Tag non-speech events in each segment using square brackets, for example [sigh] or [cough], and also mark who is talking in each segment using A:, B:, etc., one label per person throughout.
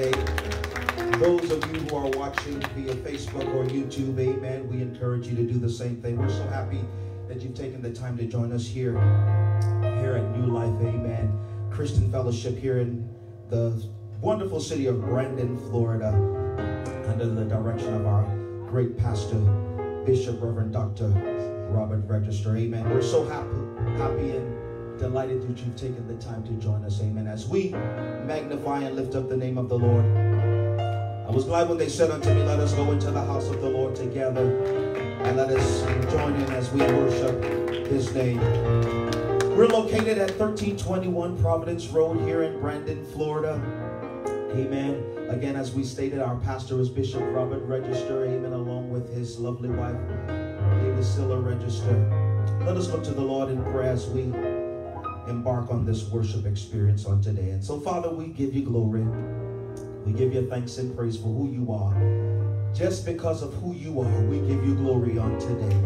A: today. Those of you who are watching via Facebook or YouTube, amen, we encourage you to do the same thing. We're so happy that you've taken the time to join us here, here at New Life, amen. Christian Fellowship here in the wonderful city of Brandon, Florida, under the direction of our great pastor, Bishop Reverend Dr. Robert Register. Amen. We're so happy, happy and delighted that you've taken the time to join us. Amen. As we magnify and lift up the name of the Lord. I was glad when they said unto me, Let us go into the house of the Lord together and let us join in as we worship his name. We're located at 1321 Providence Road here in Brandon, Florida. Amen. Again, as we stated, our pastor is Bishop Robert Register. Amen. Along with his lovely wife, Lady Silla Register. Let us look to the Lord in prayer as we embark on this worship experience on today. And so, Father, we give you glory. We give you thanks and praise for who you are. Just because of who you are, we give you glory on today.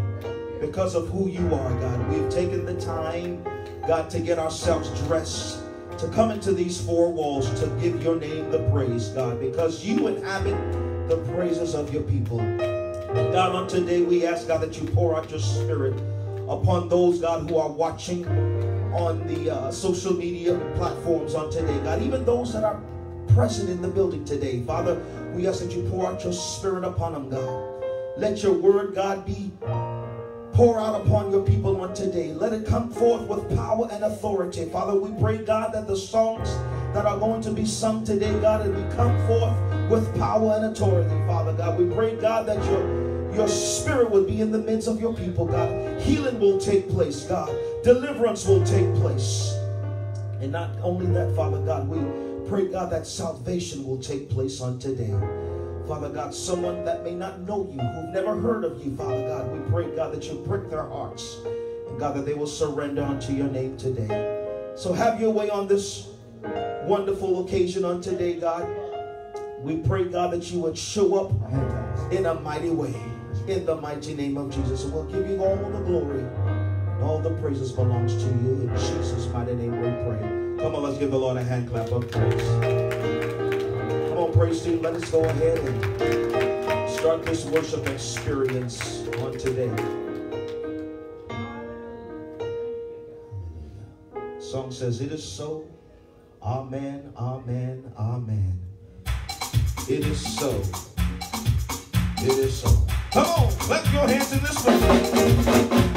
A: Because of who you are, God, we've taken the time, God, to get ourselves dressed, to come into these four walls to give your name the praise, God, because you inhabit the praises of your people. God, on today, we ask, God, that you pour out your spirit upon those, God, who are watching on the uh, social media platforms on today, God, even those that are present in the building today. Father, we ask that you pour out your spirit upon them, God. Let your word, God, be pour out upon your people on today. Let it come forth with power and authority. Father, we pray, God, that the songs that are going to be sung today, God, will come forth with power and authority, Father God. We pray, God, that your, your spirit would be in the midst of your people, God. Healing will take place, God. Deliverance will take place. And not only that, Father God, we pray, God, that salvation will take place on today. Father God, someone that may not know you, who've never heard of you, Father God, we pray, God, that you prick their hearts. And God, that they will surrender unto your name today. So have your way on this wonderful occasion on today, God. We pray, God, that you would show up in a mighty way. In the mighty name of Jesus. And we'll give you all the glory. All the praises belongs to you. In Jesus' mighty name we pray. Come on, let's give the Lord a hand clap of praise. Come on, praise team. Let us go ahead and start this worship experience on today. Song says, It is so. Amen, amen, amen. It is so. It is so. Come on, clap your hands in this way.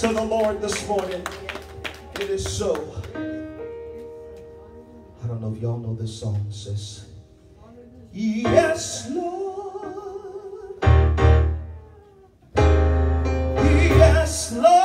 A: to the Lord this morning. It is so. I don't know if y'all know this song. sis. says, Yes, Lord. Yes, Lord.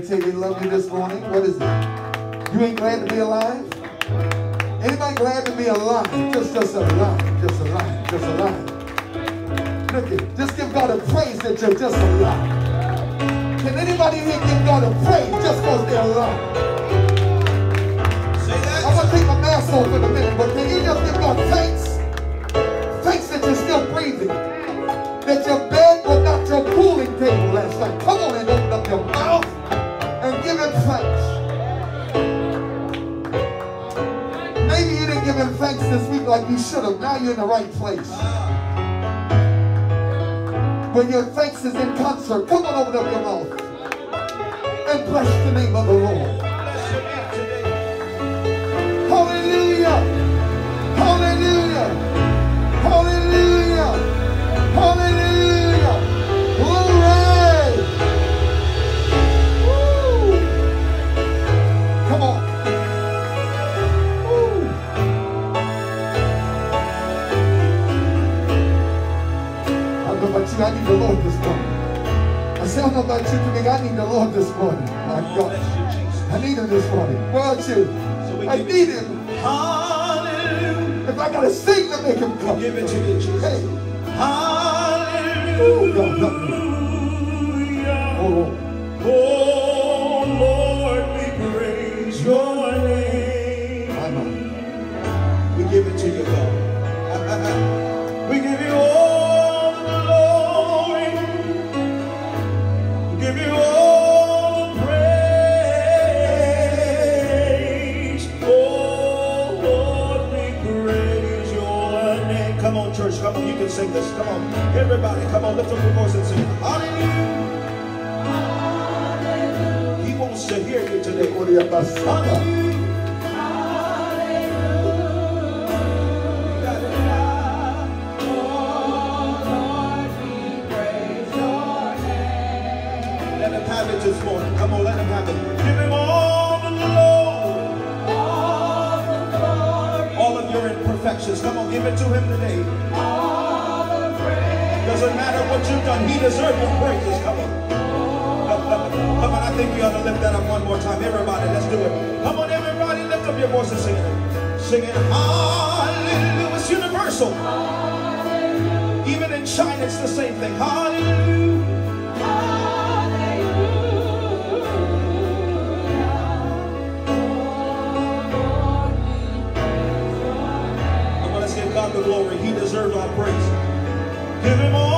A: Anybody you
B: they love you this morning? What is it? You ain't glad to be alive? Anybody glad to be alive? Just, just alive, just alive, just alive. Look at, just give God a praise that you're just alive. Can anybody here give God a praise just because they're alive? I'm gonna take my mask off in a minute, but can you just give God thanks? Thanks that you're still breathing, that you're like you should have. Now you're in the right place. When your thanks is in concert, come on, open up your mouth and bless the name of the Lord. Lord this morning. I sound I'm not tripping. I need the Lord this morning. My God. I need him this morning. Where are you? I need him. If I got to sing to make him come.
A: Give it to you, Jesus.
B: Hey.
A: and sing this. Come on, everybody, come on, lift up your voice and sing. Hallelujah. He wants to hear you today. Hallelujah. this morning. Come on, let him have it. Give him all the glory. All, the glory. all of your imperfections. Come on, give it to him today doesn't matter what you've done. He deserves your praises. Come on. Come on, I think we ought to lift that up one more time. Everybody, let's do it. Come on, everybody, lift up your voice and sing it. Sing it. Hallelujah. It's universal. Even in China, it's the same thing. Hallelujah. glory. He deserves our praise. Give him all.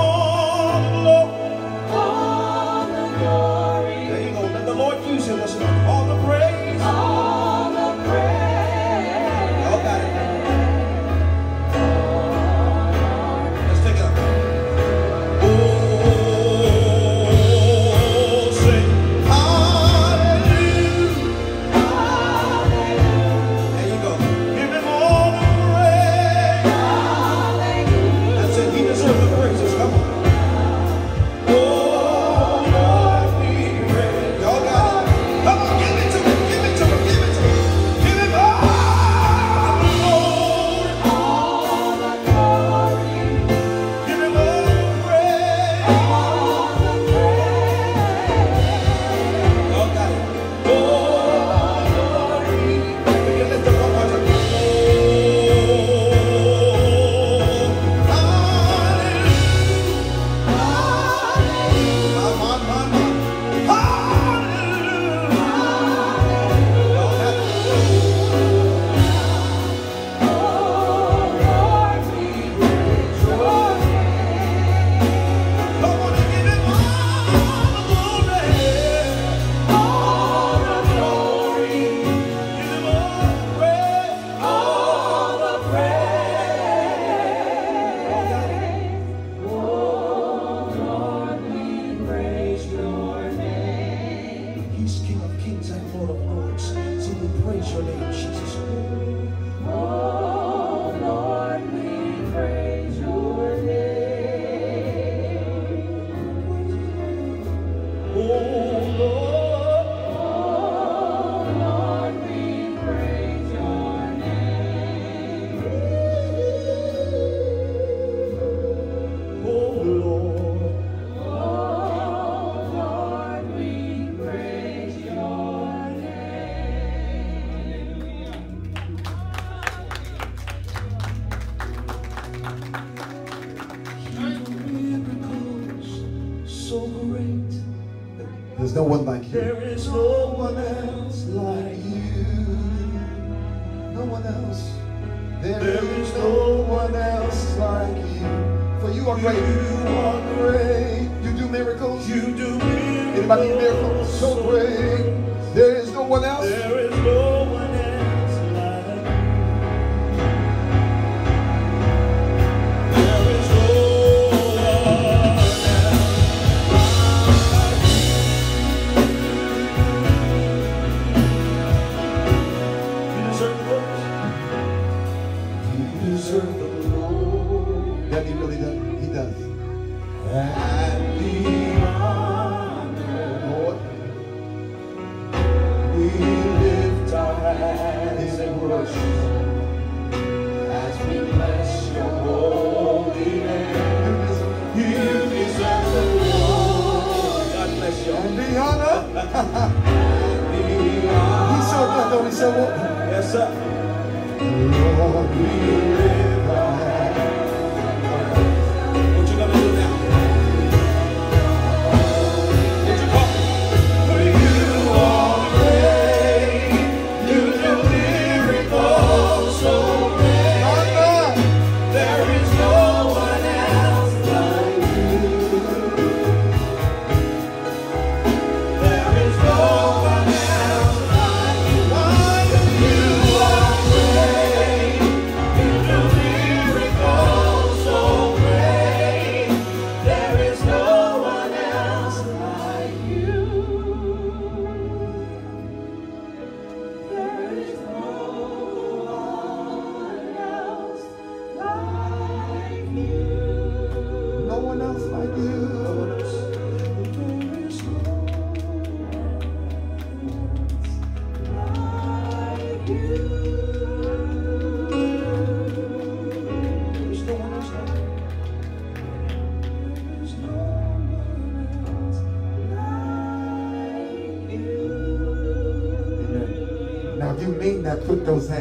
A: Kings and Lord of Lords. So we praise your name, Jesus.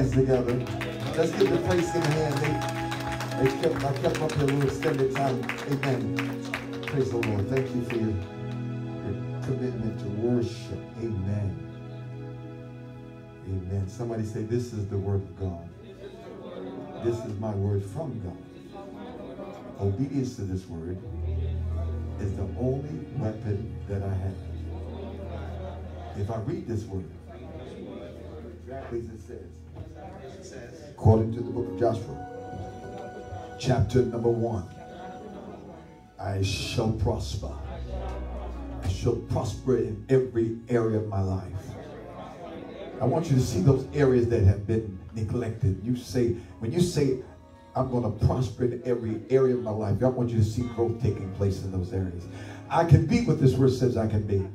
A: Hands
B: together. Let's give the praise in hand. They, they kept, I kept up here a little extended time. Amen. Praise the Lord. Thank you for your, your commitment to worship. Amen. Amen. Somebody say, this is the word of God. This is my word from God. Obedience to this word is the only weapon that I have. If I read this word, exactly as it says. According to the book of Joshua, chapter number one. I shall prosper. I shall prosper in every area of my life. I want you to see those areas that have been neglected. You say, when you say, I'm going to prosper in every area of my life, I want you to see growth taking place in those areas. I can be what this word says I can be.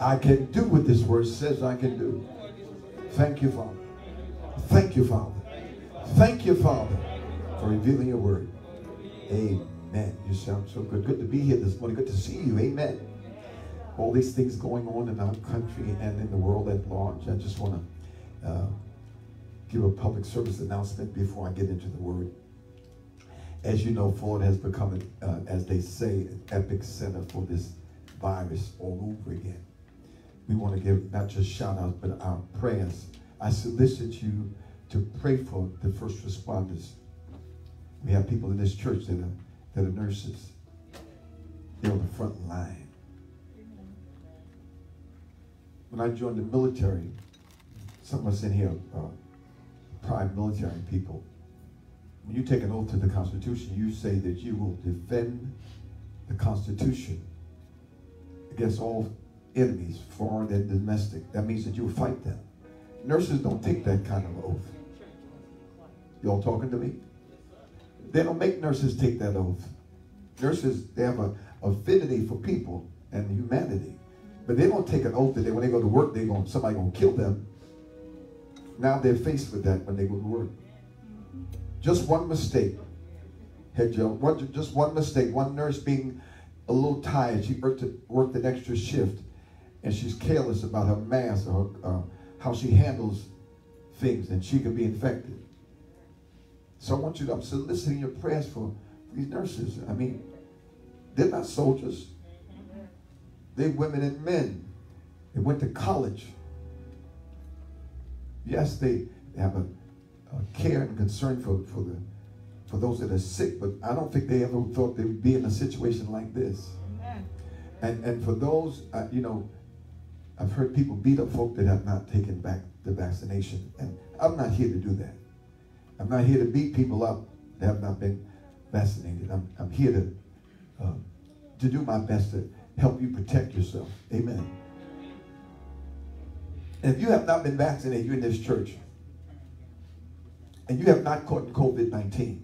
B: I can do what this word says I can do. Thank you, Father. Thank you, Father. Thank you, Father, for revealing your word. Amen. You sound so good. Good to be here this morning. Good to see you. Amen. All these things going on in our country and in the world at large. I just want to uh, give a public service announcement before I get into the word. As you know, Florida has become, uh, as they say, an epic center for this virus all over again we want to give not just shout outs, but our prayers. I solicit you to pray for the first responders. We have people in this church that are, that are nurses. They're on the front line. When I joined the military, some of us in here are uh, prime military people. When you take an oath to the Constitution, you say that you will defend the Constitution against all enemies, foreign and domestic. That means that you fight them. Nurses don't take that kind of oath. Y'all talking to me? They don't make nurses take that oath. Nurses, they have a affinity for people and humanity. But they don't take an oath that they, when they go to work, they going somebody gonna kill them. Now they're faced with that when they go to work. Just one mistake. Just one mistake. One nurse being a little tired. She worked, worked an extra shift and she's careless about her mask or uh, how she handles things, and she could be infected. So I want you to, I'm soliciting your prayers for these nurses. I mean, they're not soldiers. They're women and men. They went to college. Yes, they, they have a, a care and concern for, for, the, for those that are sick, but I don't think they ever thought they would be in a situation like this. And, and for those, uh, you know, I've heard people beat up folk that have not taken back the vaccination. And I'm not here to do that. I'm not here to beat people up that have not been vaccinated. I'm, I'm here to, uh, to do my best to help you protect yourself. Amen. And if you have not been vaccinated, you're in this church, and you have not caught COVID-19,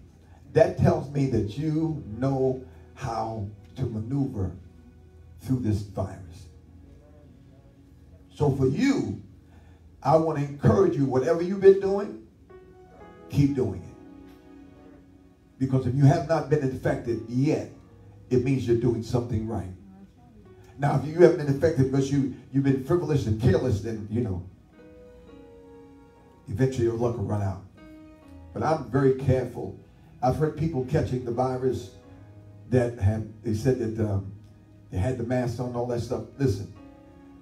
B: that tells me that you know how to maneuver through this virus. So for you, I want to encourage you, whatever you've been doing, keep doing it. Because if you have not been infected yet, it means you're doing something right. Now, if you haven't been infected because you, you've been frivolous and careless, then, you know, eventually your luck will run out. But I'm very careful. I've heard people catching the virus that have, they said that um, they had the mask on, all that stuff. Listen,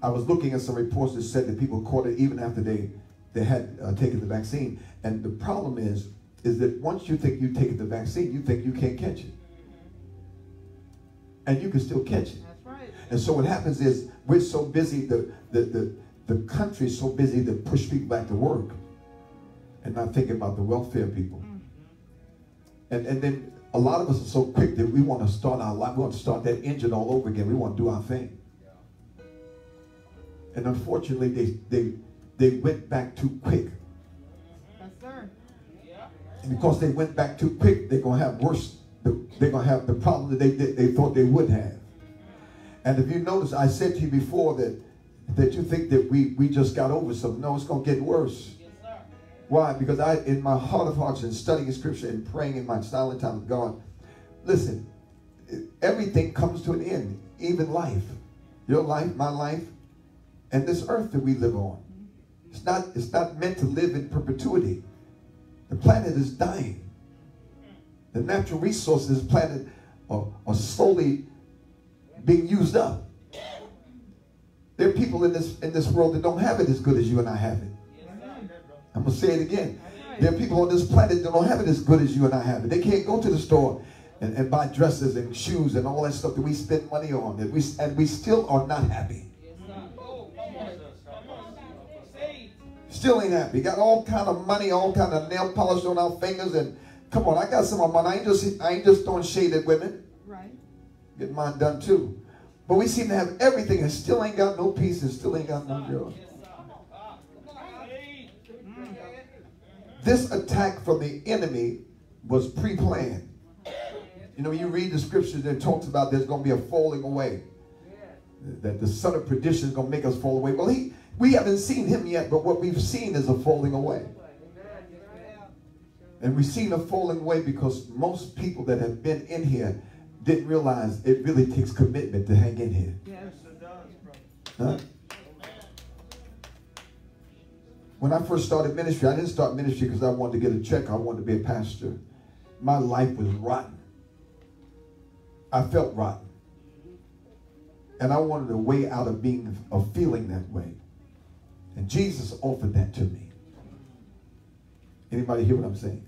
B: I was looking at some reports that said that people caught it even after they, they had uh, taken the vaccine. And the problem is, is that once you think you've taken the vaccine, you think you can't catch it. And you can still catch it. That's right. And so what happens is we're so busy, the, the, the, the country's so busy to push people back to work and not thinking about the welfare people. Mm -hmm. And, and then a lot of us are so quick that we want to start our life, we want to start that engine all over again. We want to do our thing. And unfortunately, they, they, they went back too quick. Yes, sir. And because they went back too quick, they're going to have worse, they're going to have the problem that they, they, they thought they would have. And if you notice, I said to you before that that you think that we, we just got over something. No, it's going to get worse. Yes, sir. Why? Because I, in my heart of hearts, and studying scripture and praying in my silent time with God, listen, everything comes to an end, even life. Your life, my life, and this earth that we live on. It's not, it's not meant to live in perpetuity. The planet is dying. The natural resources of the planet are, are slowly being used up. There are people in this in this world that don't have it as good as you and I have it. I'm gonna say it again. There are people on this planet that don't have it as good as you and I have it. They can't go to the store and, and buy dresses and shoes and all that stuff that we spend money on. We and we still are not happy. Still ain't happy. Got all kind of money, all kind of nail polish on our fingers, and come on, I got some of money. I ain't just I ain't just throwing shade at women. Right. Get mine done too. But we seem to have everything and still ain't got no peace and still ain't got no joy. Mm. This attack from the enemy was pre-planned. You know, you read the scriptures that talks about there's going to be a falling away. That the son of perdition is going to make us fall away. Well, he, we haven't seen him yet, but what we've seen is a falling away. And we've seen a falling away because most people that have been in here didn't realize it really takes commitment to hang in here. Yes, it does, bro. Huh? When I first started ministry, I didn't start ministry because I wanted to get a check. I wanted to be a pastor. My life was rotten. I felt rotten. And I wanted a way out of being, of feeling that way. And Jesus offered that to me. Anybody hear what I'm saying?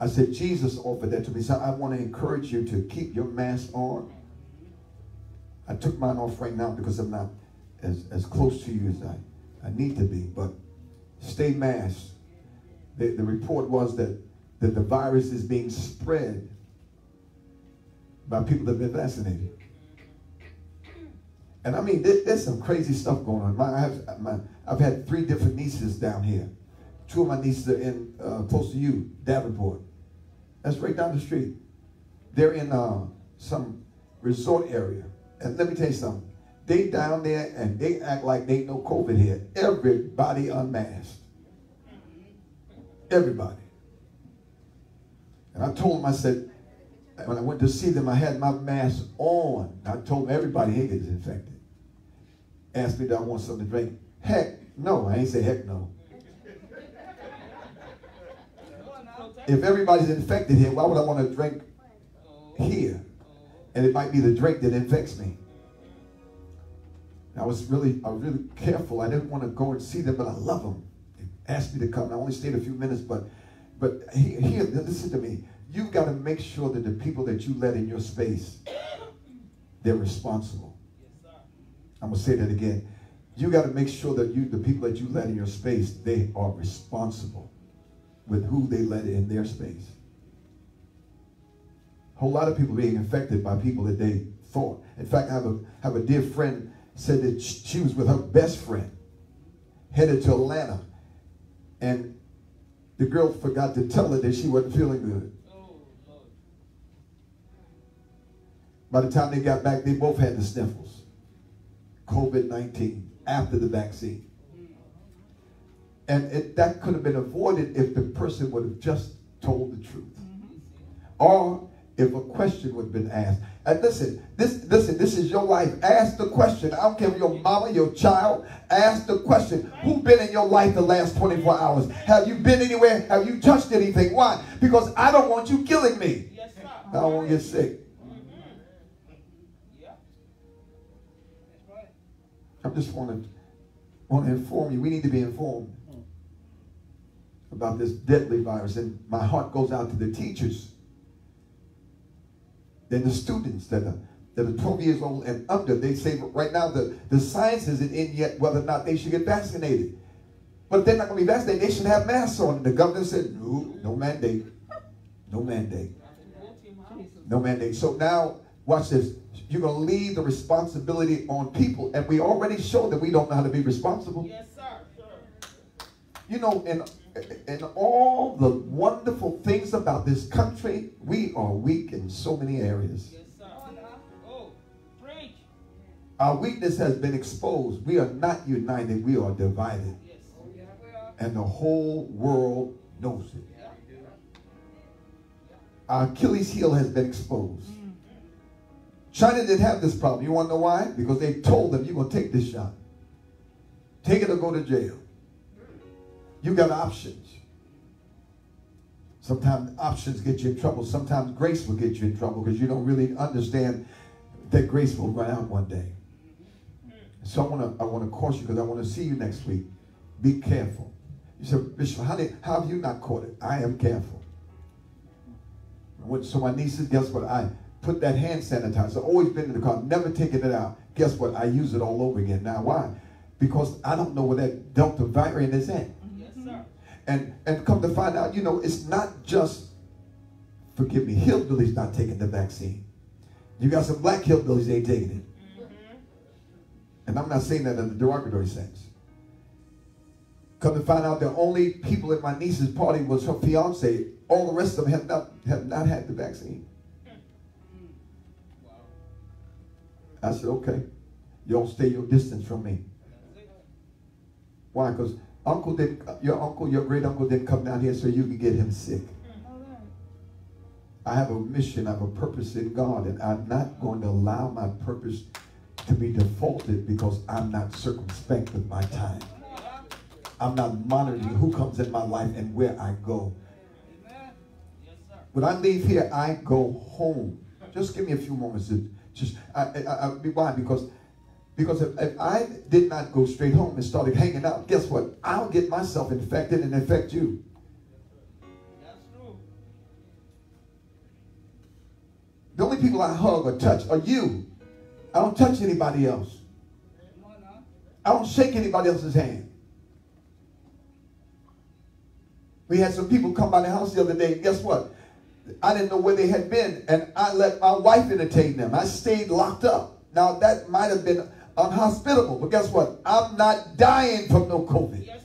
B: I said, Jesus offered that to me. So I want to encourage you to keep your mask on. I took mine off right now because I'm not as, as close to you as I, I need to be. But stay masked. The, the report was that, that the virus is being spread by people that have been vaccinated. And I mean, there, there's some crazy stuff going on. My, I have, my, I've had three different nieces down here. Two of my nieces are in uh, close to you, Davenport. That's right down the street. They're in uh, some resort area. And let me tell you something. They down there and they act like they know COVID here. Everybody unmasked. Everybody. And I told them, I said, when I went to see them, I had my mask on. I told them everybody here gets infected. Asked me, do I want something to drink? Heck, no. I ain't say heck no. If everybody's infected here, why would I want to drink here? And it might be the drink that infects me. I was really, I was really careful. I didn't want to go and see them, but I love them. They asked me to come. I only stayed a few minutes, but, but here, listen to me. You've got to make sure that the people that you let in your space, they're responsible. I'm gonna say that again. You got to make sure that you, the people that you let in your space, they are responsible with who they let in their space. A whole lot of people being infected by people that they thought. In fact, I have a, have a dear friend said that she was with her best friend, headed to Atlanta, and the girl forgot to tell her that she wasn't feeling good. By the time they got back, they both had the sniffles. COVID-19 after the vaccine. And it, that could have been avoided if the person would have just told the truth. Or if a question would have been asked. And listen, this listen, this is your life. Ask the question. I don't care if your mama, your child, ask the question. Who been in your life the last 24 hours? Have you been anywhere? Have you touched anything? Why? Because I don't want you killing me. Yes, I don't want to get sick. I just want to want to inform you. We need to be informed about this deadly virus. And my heart goes out to the teachers and the students that are, that are 12 years old and under. They say right now the, the science isn't in yet whether or not they should get vaccinated. But if they're not going to be vaccinated, they should have masks on. And the governor said, no, no mandate. No mandate. No mandate. So now, watch this. You're going to leave the responsibility on people. And we already showed that we don't know how to be responsible. Yes, sir. You know, in and all the wonderful things about this country, we are weak in so many areas. Yes, sir. Oh, preach. Our weakness has been exposed. We are not united, we are divided. And the whole world knows it. Our Achilles heel has been exposed. China didn't have this problem. You want to know why? Because they told them, you're going to take this shot. Take it or go to jail. You got options. Sometimes options get you in trouble. Sometimes grace will get you in trouble because you don't really understand that grace will run out one day. So I want to I want to caution you because I want to see you next week. Be careful. You said, Bishop, how, did, how have you not caught it? I am careful. So my nieces, guess what? I put that hand sanitizer, always been in the car, never taken it out. Guess what? I use it all over again. Now, why? Because I don't know where that Delta variant is at. Yes, sir. And, and come to find out, you know, it's not just, forgive me, hillbillies not taking the vaccine. You got some black hillbillies ain't taking it. Mm-hmm. And I'm not saying that in a derogatory sense. Come to find out the only people at my niece's party was her fiance. All the rest of them have not, have not had the vaccine. I said, okay, y'all stay your distance from me. Why? Because uncle did your uncle, your great uncle didn't come down here so you can get him sick. I have a mission, I have a purpose in God, and I'm not going to allow my purpose to be defaulted because I'm not circumspect with my time. I'm not monitoring who comes in my life and where I go. When I leave here, I go home. Just give me a few moments to just, I, I, I, why? Because because if, if, I did not go straight home and started hanging out, guess what? I'll get myself infected and infect you. That's true. The only people I hug or touch are you. I don't touch anybody else. I don't shake anybody else's hand. We had some people come by the house the other day. Guess what? I didn't know where they had been, and I let my wife entertain them. I stayed locked up. Now, that might have been unhospitable, but guess what? I'm not dying from no COVID. Yes,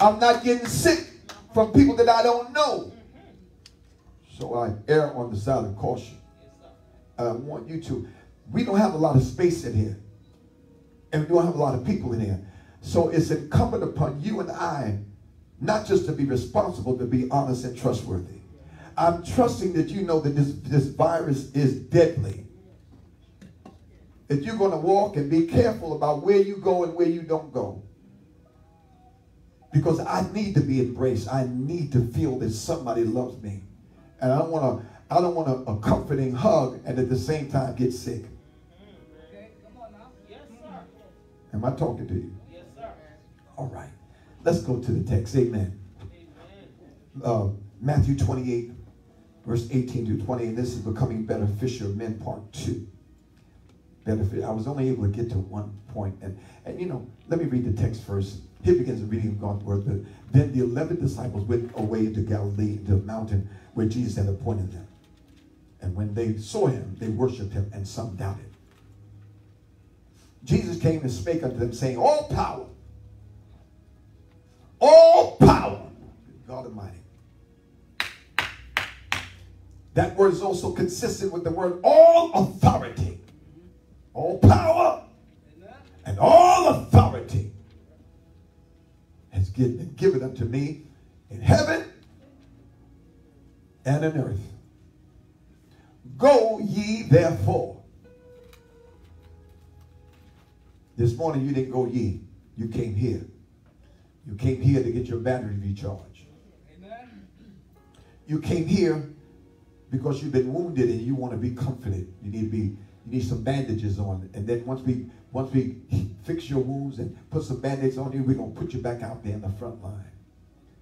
B: I'm not getting sick from people that I don't know. So I err on the side of caution. I want you to. We don't have a lot of space in here. And we don't have a lot of people in here. So it's incumbent upon you and I not just to be responsible, to be honest and trustworthy. I'm trusting that you know that this, this virus is deadly. That you're going to walk and be careful about where you go and where you don't go. Because I need to be embraced. I need to feel that somebody loves me. And I don't want to I don't want a, a, comforting hug and at the same time get sick. Okay, come on now. Yes, sir. Am I talking to you? Yes, sir. All right. Let's go to the text. Amen. Amen. Uh, Matthew 28, verse 18 to 20. And this is becoming better fisher of men part two. Better I was only able to get to one point. And, and you know, let me read the text first. Here begins the reading of God's word. But Then the 11 disciples went away into Galilee, into the mountain where Jesus had appointed them. And when they saw him, they worshiped him, and some doubted. Jesus came and spake unto them, saying, All power, all power, God Almighty. That word is also consistent with the word all authority. All power and all authority has been given unto me in heaven and in earth. Go ye therefore. This morning you didn't go ye. You came here. You came here to get your battery recharged. Amen. You came here because you've been wounded and you want to be comforted. You need to be, you need some bandages on. And then once we once we fix your wounds and put some band-aids on you, we're gonna put you back out there in the front line.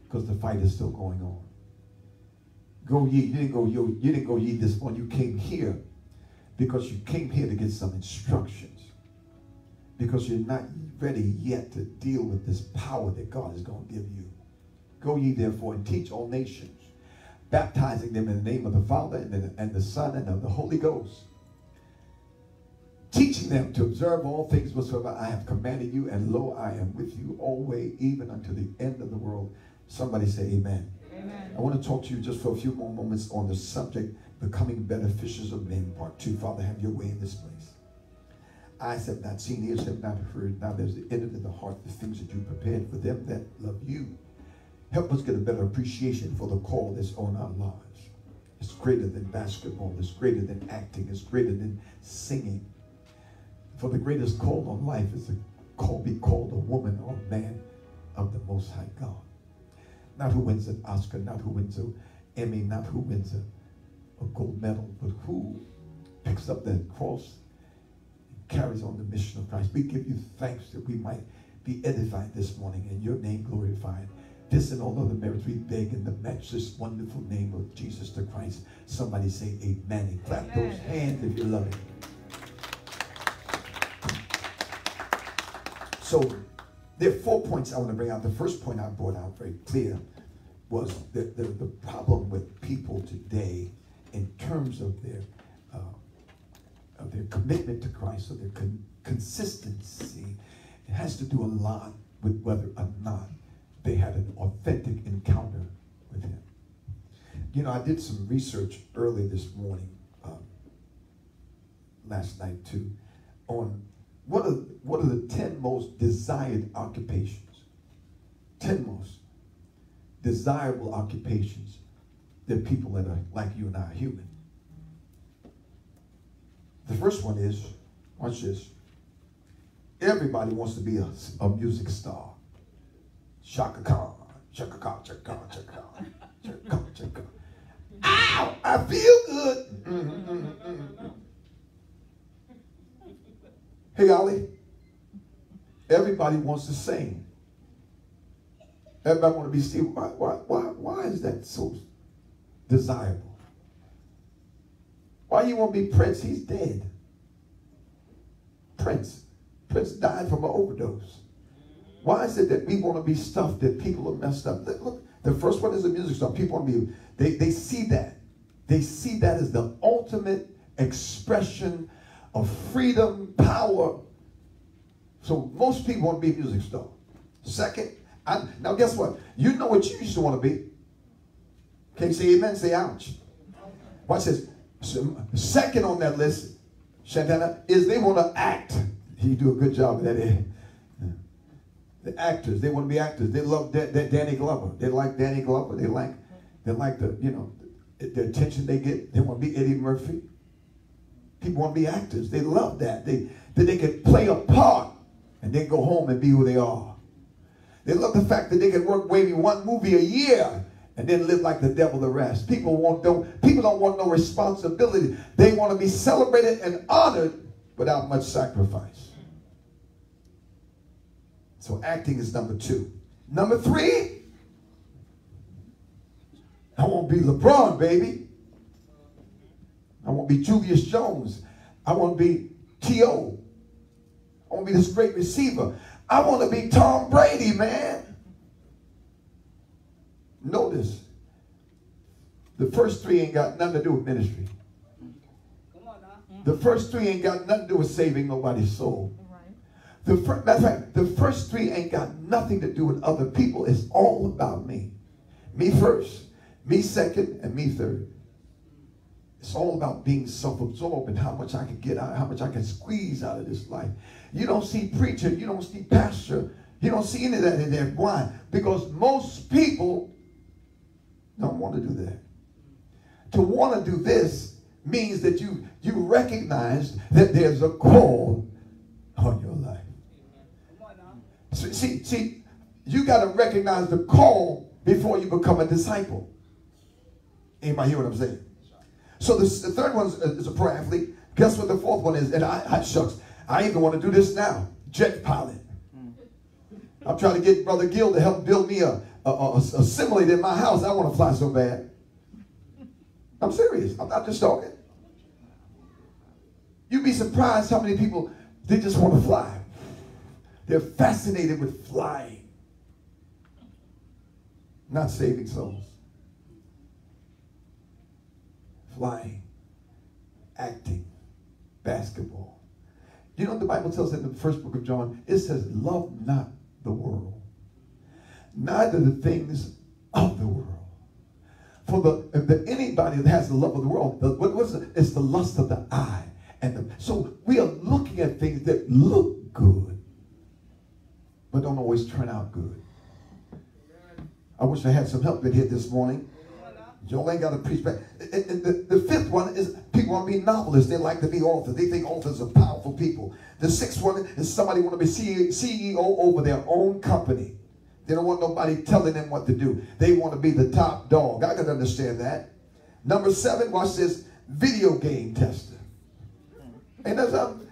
B: Because the fight is still going on. Go ye. You didn't go you, you didn't go ye this morning. You came here because you came here to get some instructions. Because you're not ready yet to deal with this power that God is going to give you. Go ye therefore and teach all nations, baptizing them in the name of the Father and the, and the Son and of the Holy Ghost. Teaching them to observe all things whatsoever I have commanded you, and lo, I am with you always, even unto the end of the world. Somebody say amen. Amen. I want to talk to you just for a few more moments on the subject, becoming better fishers of men, part two. Father, have your way in this place. Eyes have not seen, ears have not heard. Now there's the entered in the heart the things that you prepared for them that love you. Help us get a better appreciation for the call that's on our lives. It's greater than basketball. It's greater than acting. It's greater than singing. For the greatest call on life is to call, be called a woman or man of the Most High God. Not who wins an Oscar, not who wins an Emmy, not who wins a, a gold medal, but who picks up that cross carries on the mission of Christ. We give you thanks that we might be edified this morning and your name glorified. This and all other merits we beg in the matchless, wonderful name of Jesus the Christ. Somebody say amen and clap amen. those hands if you love it. So there are four points I want to bring out. The first point I brought out very clear was the, the, the problem with people today in terms of their of their commitment to Christ, or their con consistency. It has to do a lot with whether or not they had an authentic encounter with him. You know, I did some research early this morning, um, last night too, on what are, what are the 10 most desired occupations? 10 most desirable occupations that people that are like you and I are human. The first one is, watch this. Everybody wants to be a, a music star. Chaka Khan, Chaka Khan, Chaka Khan, Chaka Khan, Chaka Khan, Chaka Khan. Ow! I feel good. Mm -hmm, mm -hmm, hey, Ollie. Everybody wants to sing. Everybody want to be Steve. Why, why, why, why is that so desirable? Why you want to be Prince? He's dead. Prince. Prince died from an overdose. Why is it that we want to be stuff that people are messed up? Look, the first one is the music stuff. People want to be, they, they see that. They see that as the ultimate expression of freedom, power. So most people want to be a music star. Second, I, now guess what? You know what you used to want to be. Can you say amen? Say ouch. Watch this. Second on that list, Shantana, is they want to act. He do a good job of that. Eh? the actors. They want to be actors. They love da Danny Glover. They like Danny Glover. They like they like the you know the attention they get. They want to be Eddie Murphy. People want to be actors. They love that. They that they can play a part and then go home and be who they are. They love the fact that they can work maybe one movie a year and then live like the devil the rest. People don't people don't want no responsibility. They want to be celebrated and honored without much sacrifice. So acting is number two. Number three, I want to be LeBron, baby. I want to be Julio Jones. I want to be T.O. I want to be this great receiver. I want to be Tom Brady, man. Notice, the first three ain't got nothing to do with ministry. The first three ain't got nothing to do with saving nobody's soul. The first, matter fact, the first three ain't got nothing to do with other people. It's all about me. Me first, me second, and me third. It's all about being self-absorbed and how much I can get out, how much I can squeeze out of this life. You don't see preacher, you don't see pastor, you don't see any of that in there. Why? Because most people don't want to do that. To want to do this means that you you recognize that there's a call on your life. See, see, you got to recognize the call before you become a disciple. Anybody hear what I'm saying? So this, the third one is a pro athlete. Guess what the fourth one is? And I, I shucks, I even want to do this now. Jet pilot. Hmm. I'm trying to get Brother Gill to help build me a, a, a, a simulator in my house. I want to fly so bad. I'm serious. I'm not just talking. You'd be surprised how many people, they just want to fly. They're fascinated with flying, not saving souls. Flying, acting, basketball. You know what the Bible tells in the first book of John? It says, Love not the world, neither the things of the world. For the, the anybody that has the love of the world, the, what was it? It's the lust of the eye. And the, so we are looking at things that look good, but don't always turn out good. I wish I had some help in here this morning. Joel ain't got to preach back. The, the, fifth one is people want to be novelists. They like to be authors. They think authors are powerful people. The sixth one is somebody want to be CEO over their own company. They don't want nobody telling them what to do. They want to be the top dog. I can understand that. Number seven, watch this, video game tester. Ain't that something?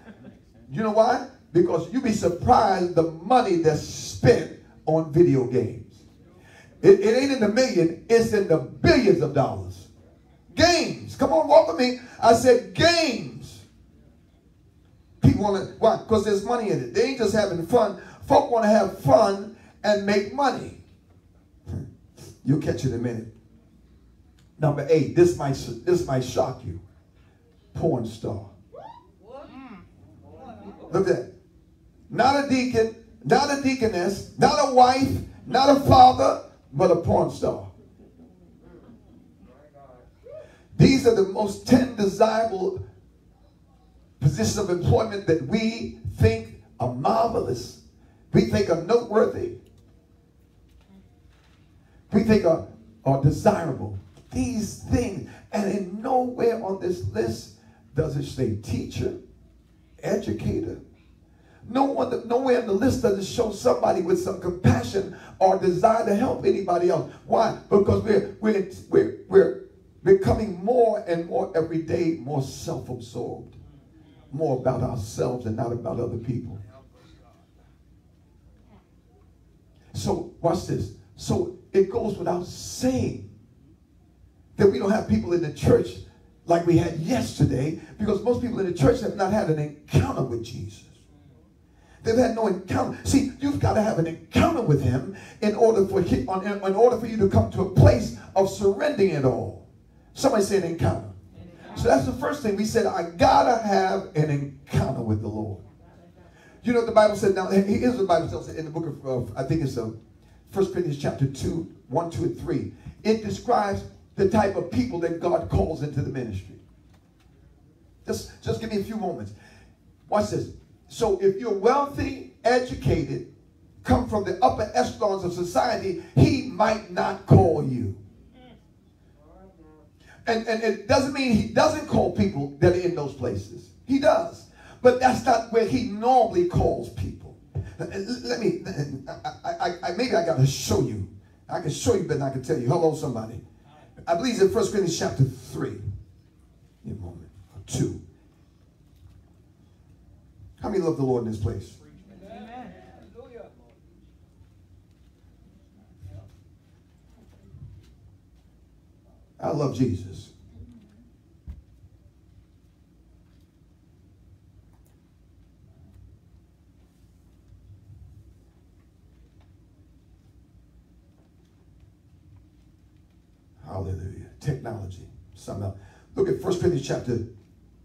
B: You know why? Because you'd be surprised the money that's spent on video games. It, it ain't in the million, it's in the billions of dollars. Games. Come on, walk with me. I said games. People want to, why? Because there's money in it. They ain't just having fun. Folk want to have fun and make money. You'll catch it in a minute. Number eight, this might, this might shock you. Porn star. Look at that. Not a deacon, not a deaconess, not a wife, not a father, but a porn star. These are the most 10 desirable positions of employment that we think are marvelous. We think are noteworthy. We think are, are desirable. These things. And in nowhere on this list does it say teacher, educator, no one, nowhere in the list does it show somebody with some compassion or desire to help anybody else. Why? Because we're we're we're, we're becoming more and more every day more self-absorbed, more about ourselves and not about other people. So watch this. So it goes without saying that we don't have people in the church like we had yesterday because most people in the church have not had an encounter with Jesus. They've had no encounter. See, you've got to have an encounter with him in order for in order for you to come to a place of surrendering it all. Somebody say an encounter. So that's the first thing we said. I gotta have an encounter with the Lord. You know what the Bible said. Now here's what the Bible tells in the book of, of I think it's the. 1 Corinthians chapter 2, 1, 2, and 3. It describes the type of people that God calls into the ministry. Just, just give me a few moments. Watch this. So if you're wealthy, educated, come from the upper echelons of society, he might not call you. And, and it doesn't mean he doesn't call people that are in those places. He does. But that's not where he normally calls people. Let me, I, I, I, maybe I got to show you. I can show you better I can tell you. Hello, somebody. I believe in 1 Corinthians chapter 3. In a moment. Or 2. How many love the Lord in this place? I love Jesus. Hallelujah. Technology. Something else. Look at 1 Corinthians chapter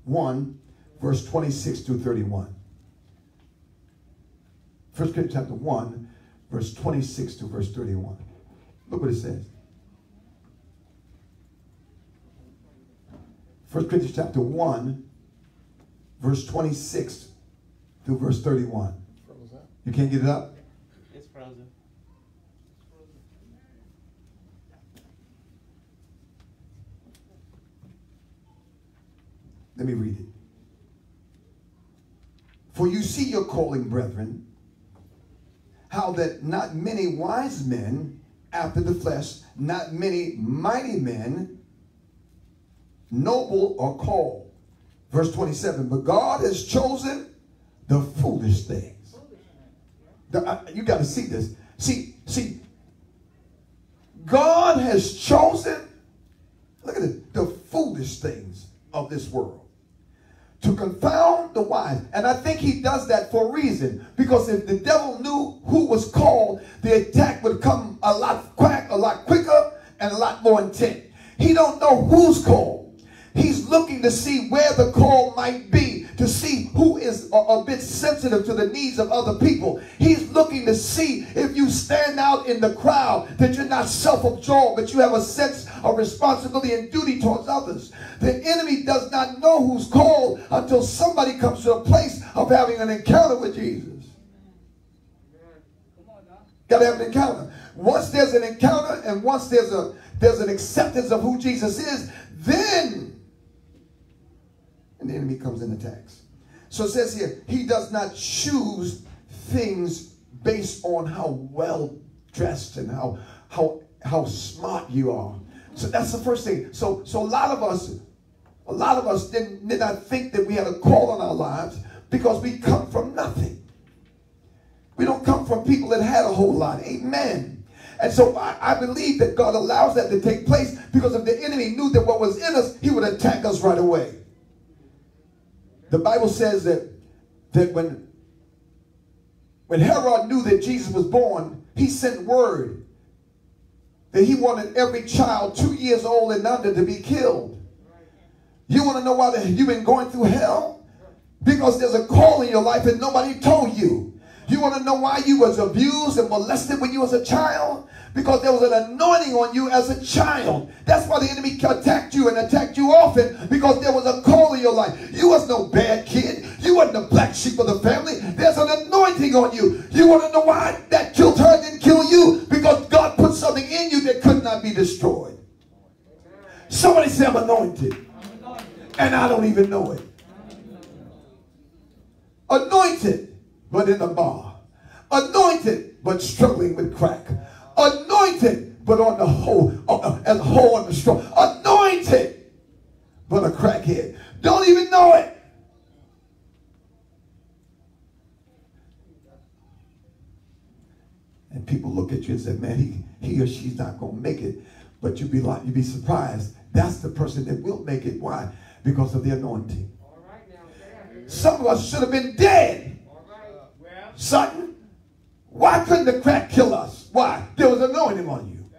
B: 1, verse 26 through 31. 1 Corinthians chapter 1, verse 26 to verse 31. Look what it says. 1 Corinthians chapter 1, verse 26 to verse 31. You can't get it up?
C: It's frozen.
B: Let me read it. For you see your calling, brethren, how that not many wise men after the flesh, not many mighty men, noble or called. Verse 27, but God has chosen the foolish things. The, uh, you got to see this. See, see, God has chosen, look at it, the foolish things of this world to confound the wise. And I think he does that for a reason. Because if the devil knew who was called, the attack would come a lot quick, a lot quicker, and a lot more intent. He don't know who's called. He's looking to see where the call might be to see who is a, a, bit sensitive to the needs of other people. He's looking to see if you stand out in the crowd, that you're not self-absorbed, but you have a sense of responsibility and duty towards others. The enemy does not know who's called until somebody comes to a place of having an encounter with Jesus. Got to have an encounter. Once there's an encounter and once there's a there's an acceptance of who Jesus is, then and the enemy comes and attacks. So it says here, he does not choose things based on how well dressed and how how how smart you are. So that's the first thing. So so a lot of us, a lot of us didn't did not think that we had a call on our lives because we come from nothing. We don't come from people that had a whole lot. Amen. And so I, I, believe that God allows that to take place because if the enemy knew that what was in us, he would attack us right away. The Bible says that, that when, when Herod knew that Jesus was born, he sent word that he wanted every child two years old and under to be killed. You want to know why you've been going through hell? Because there's a call in your life and nobody told you. You want to know why you was abused and molested when you was a child? Because there was an anointing on you as a child. That's why the enemy attacked you and attacked you often because there was a call in your life. You was no bad kid. You wasn't the black sheep of the family. There's an anointing on you. You want to know why that killed her didn't kill you? Because God put something in you that could not be destroyed. Somebody say I'm anointed. And I don't even know it. Anointed but in a bar. Anointed, but struggling with crack. Anointed, but on the whole, uh, as a whole on the straw. Anointed, but a crackhead. Don't even know it. And people look at you and say, man, he, he or she's not going to make it. But you'd be like, you'd be surprised. That's the person that will make it. Why? Because of the anointing. Some of us should have been dead Sutton, why couldn't the crack kill us? Why? There was anointing on you.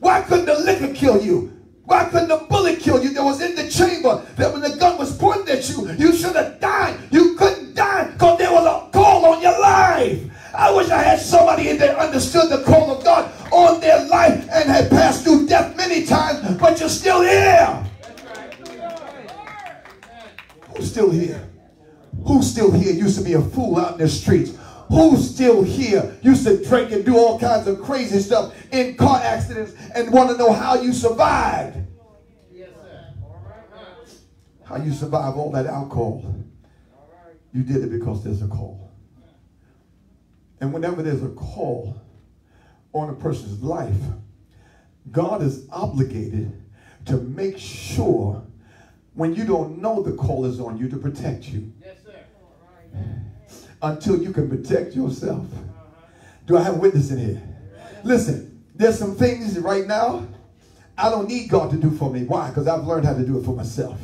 B: Why couldn't the liquor kill you? Why couldn't the bullet kill you that was in the chamber that when the gun was pointed at you, you should have died. You couldn't die because there was a call on your life. I wish I had somebody in there understood the call of God on their life and had passed through death many times, but you're still here. Who's still here? Who's still here used to be a fool out in the streets? Who's still here used to drink and do all kinds of crazy stuff in car accidents and want to know how you survived? How you survive all that alcohol. You did it because there's a call. And whenever there's a call on a person's life, God is obligated to make sure when you don't know the call is on you to protect you. Yes, sir until you can protect yourself. Do I have a witness in here? Listen, there's some things right now I don't need God to do for me. Why? Because I've learned how to do it for myself.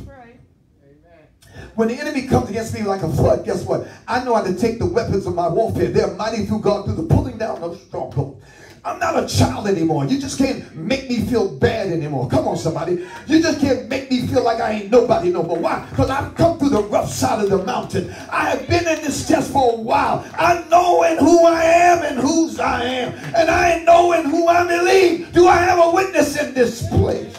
B: When the enemy comes against me like a flood, guess what? I know how to take the weapons of my warfare. They're mighty through God through the pulling down of strongholds. I'm not a child anymore. You just can't make me feel bad anymore. Come on, somebody. You just can't make me feel like I ain't nobody no more. Why? Because I've come through the rough side of the mountain. I have been in this test for a while. I know in who I am and whose I am. And I know in who I believe. Do I have a witness in this place?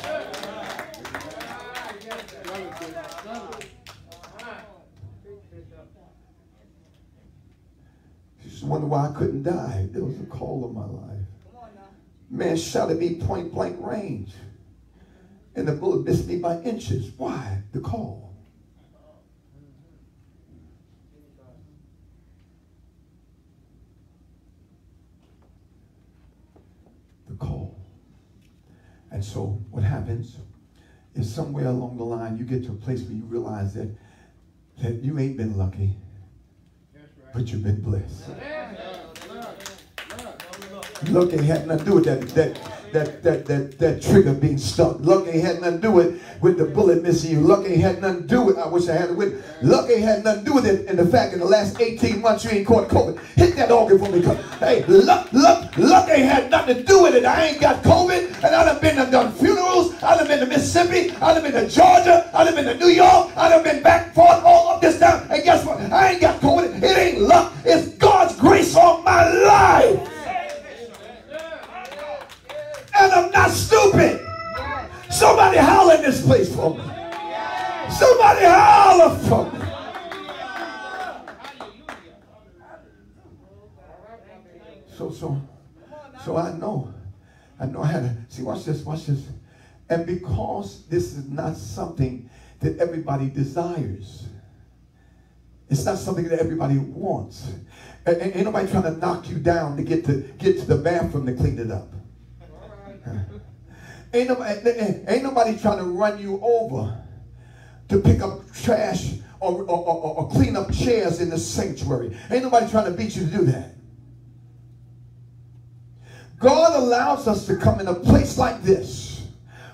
B: Wonder why I couldn't die. There was a call of my life. Man shot at me point blank range. And the bullet missed me by inches. Why? The call. The call. And so what happens is somewhere along the line you get to a place where you realize that, that you ain't been lucky, but you've been blessed. Look, it had nothing to do with that. That that, that, that, that trigger being stuck. Luck ain't had nothing to do with, with the bullet missing you. Luck ain't had nothing to do with, it. I wish I had it with, luck ain't had nothing to do with it. And the fact in the last 18 months you ain't caught COVID. Hit that organ for me. Hey, luck, luck, luck ain't had nothing to do with it. I ain't got COVID and I done been and done funerals. I done been to Mississippi. I done been to Georgia. I done been to New York. I done been back forth all up this down. And guess what? I ain't got COVID. It ain't luck. It's God's grace on my life. I'm not stupid. Somebody holler in this place for me. Somebody holler for me. So, so, so I know. I know how to see. Watch this. Watch this. And because this is not something that everybody desires, it's not something that everybody wants. Ain't nobody trying to knock you down to get to get to the bathroom to clean it up. [laughs] Ain't nobody, eh, eh, eh, ain't nobody trying to run you over to pick up trash or, or, or, or, clean up chairs in the sanctuary. Ain't nobody trying to beat you to do that. God allows us to come in a place like this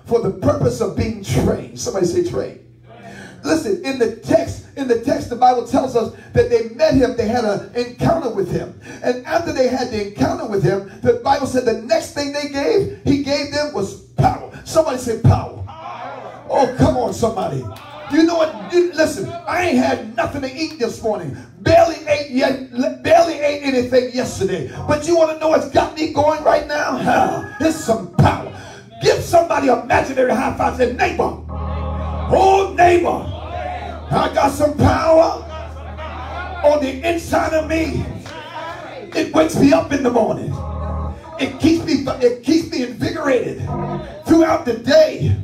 B: for the purpose of being trained. Somebody say trained. Listen, in the text, in the text, the Bible tells us that they met him, they had an encounter with him. And after they had the encounter with him, the Bible said the next thing they gave, he gave them was power. Somebody say power. Oh, come on, somebody. Do you know what? You, listen, I ain't had nothing to eat this morning. Barely ate yet, barely ate anything yesterday. But you want to know what's got me going right now? Huh, it's some power. Give somebody a imaginary high five. Say, neighbor. Oh, neighbor, I got some power on the inside of me. It wakes me up in the morning. It keeps me, it keeps me invigorated throughout the day.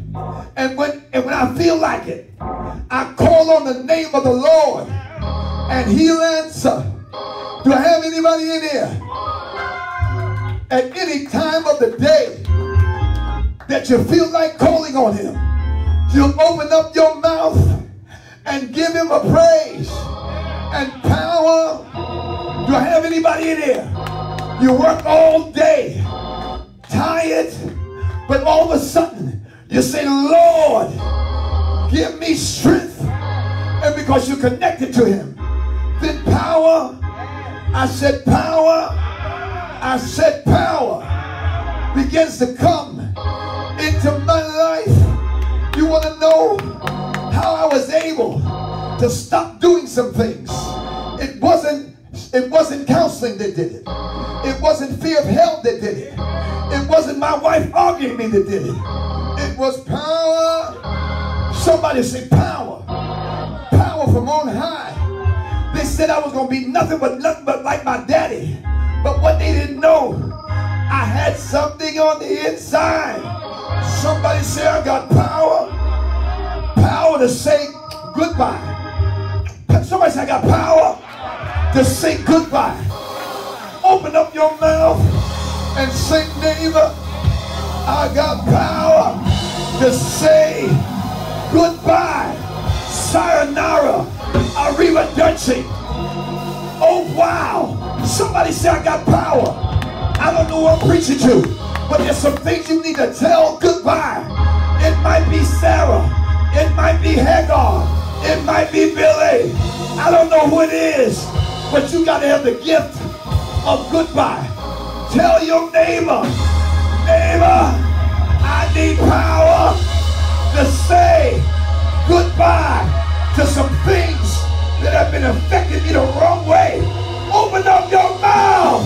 B: And when, and when I feel like it, I call on the name of the Lord and he'll answer. Do I have anybody in here? At any time of the day that you feel like calling on him, you'll open up your mouth and give him a praise and power. Do I have anybody in here? You work all day, tired, but all of a sudden you say, Lord, give me strength. And because you're connected to him, then power, I said power, I said power begins to come into my life you want to know how I was able to stop doing some things? It wasn't it wasn't counseling that did it. It wasn't fear of hell that did it. It wasn't my wife arguing me that did it. It was power. Somebody say power. Power from on high. They said I was going to be nothing but nothing but like my daddy. But what they didn't know, I had something on the inside Somebody say, I got power. Power to say goodbye. Somebody say, I got power to say goodbye. Open up your mouth and say, neighbor, I got power to say goodbye. Sayonara. Arrivederci. Oh, wow. Somebody say, I got power. I don't know what I'm preaching to. But there's some things you need to tell goodbye. It might be Sarah. It might be Hagar. It might be Billy. I don't know who it is. But you got to have the gift of goodbye. Tell your neighbor, neighbor, I need power to say goodbye to some things that have been affecting me the wrong way. Open up your mouth.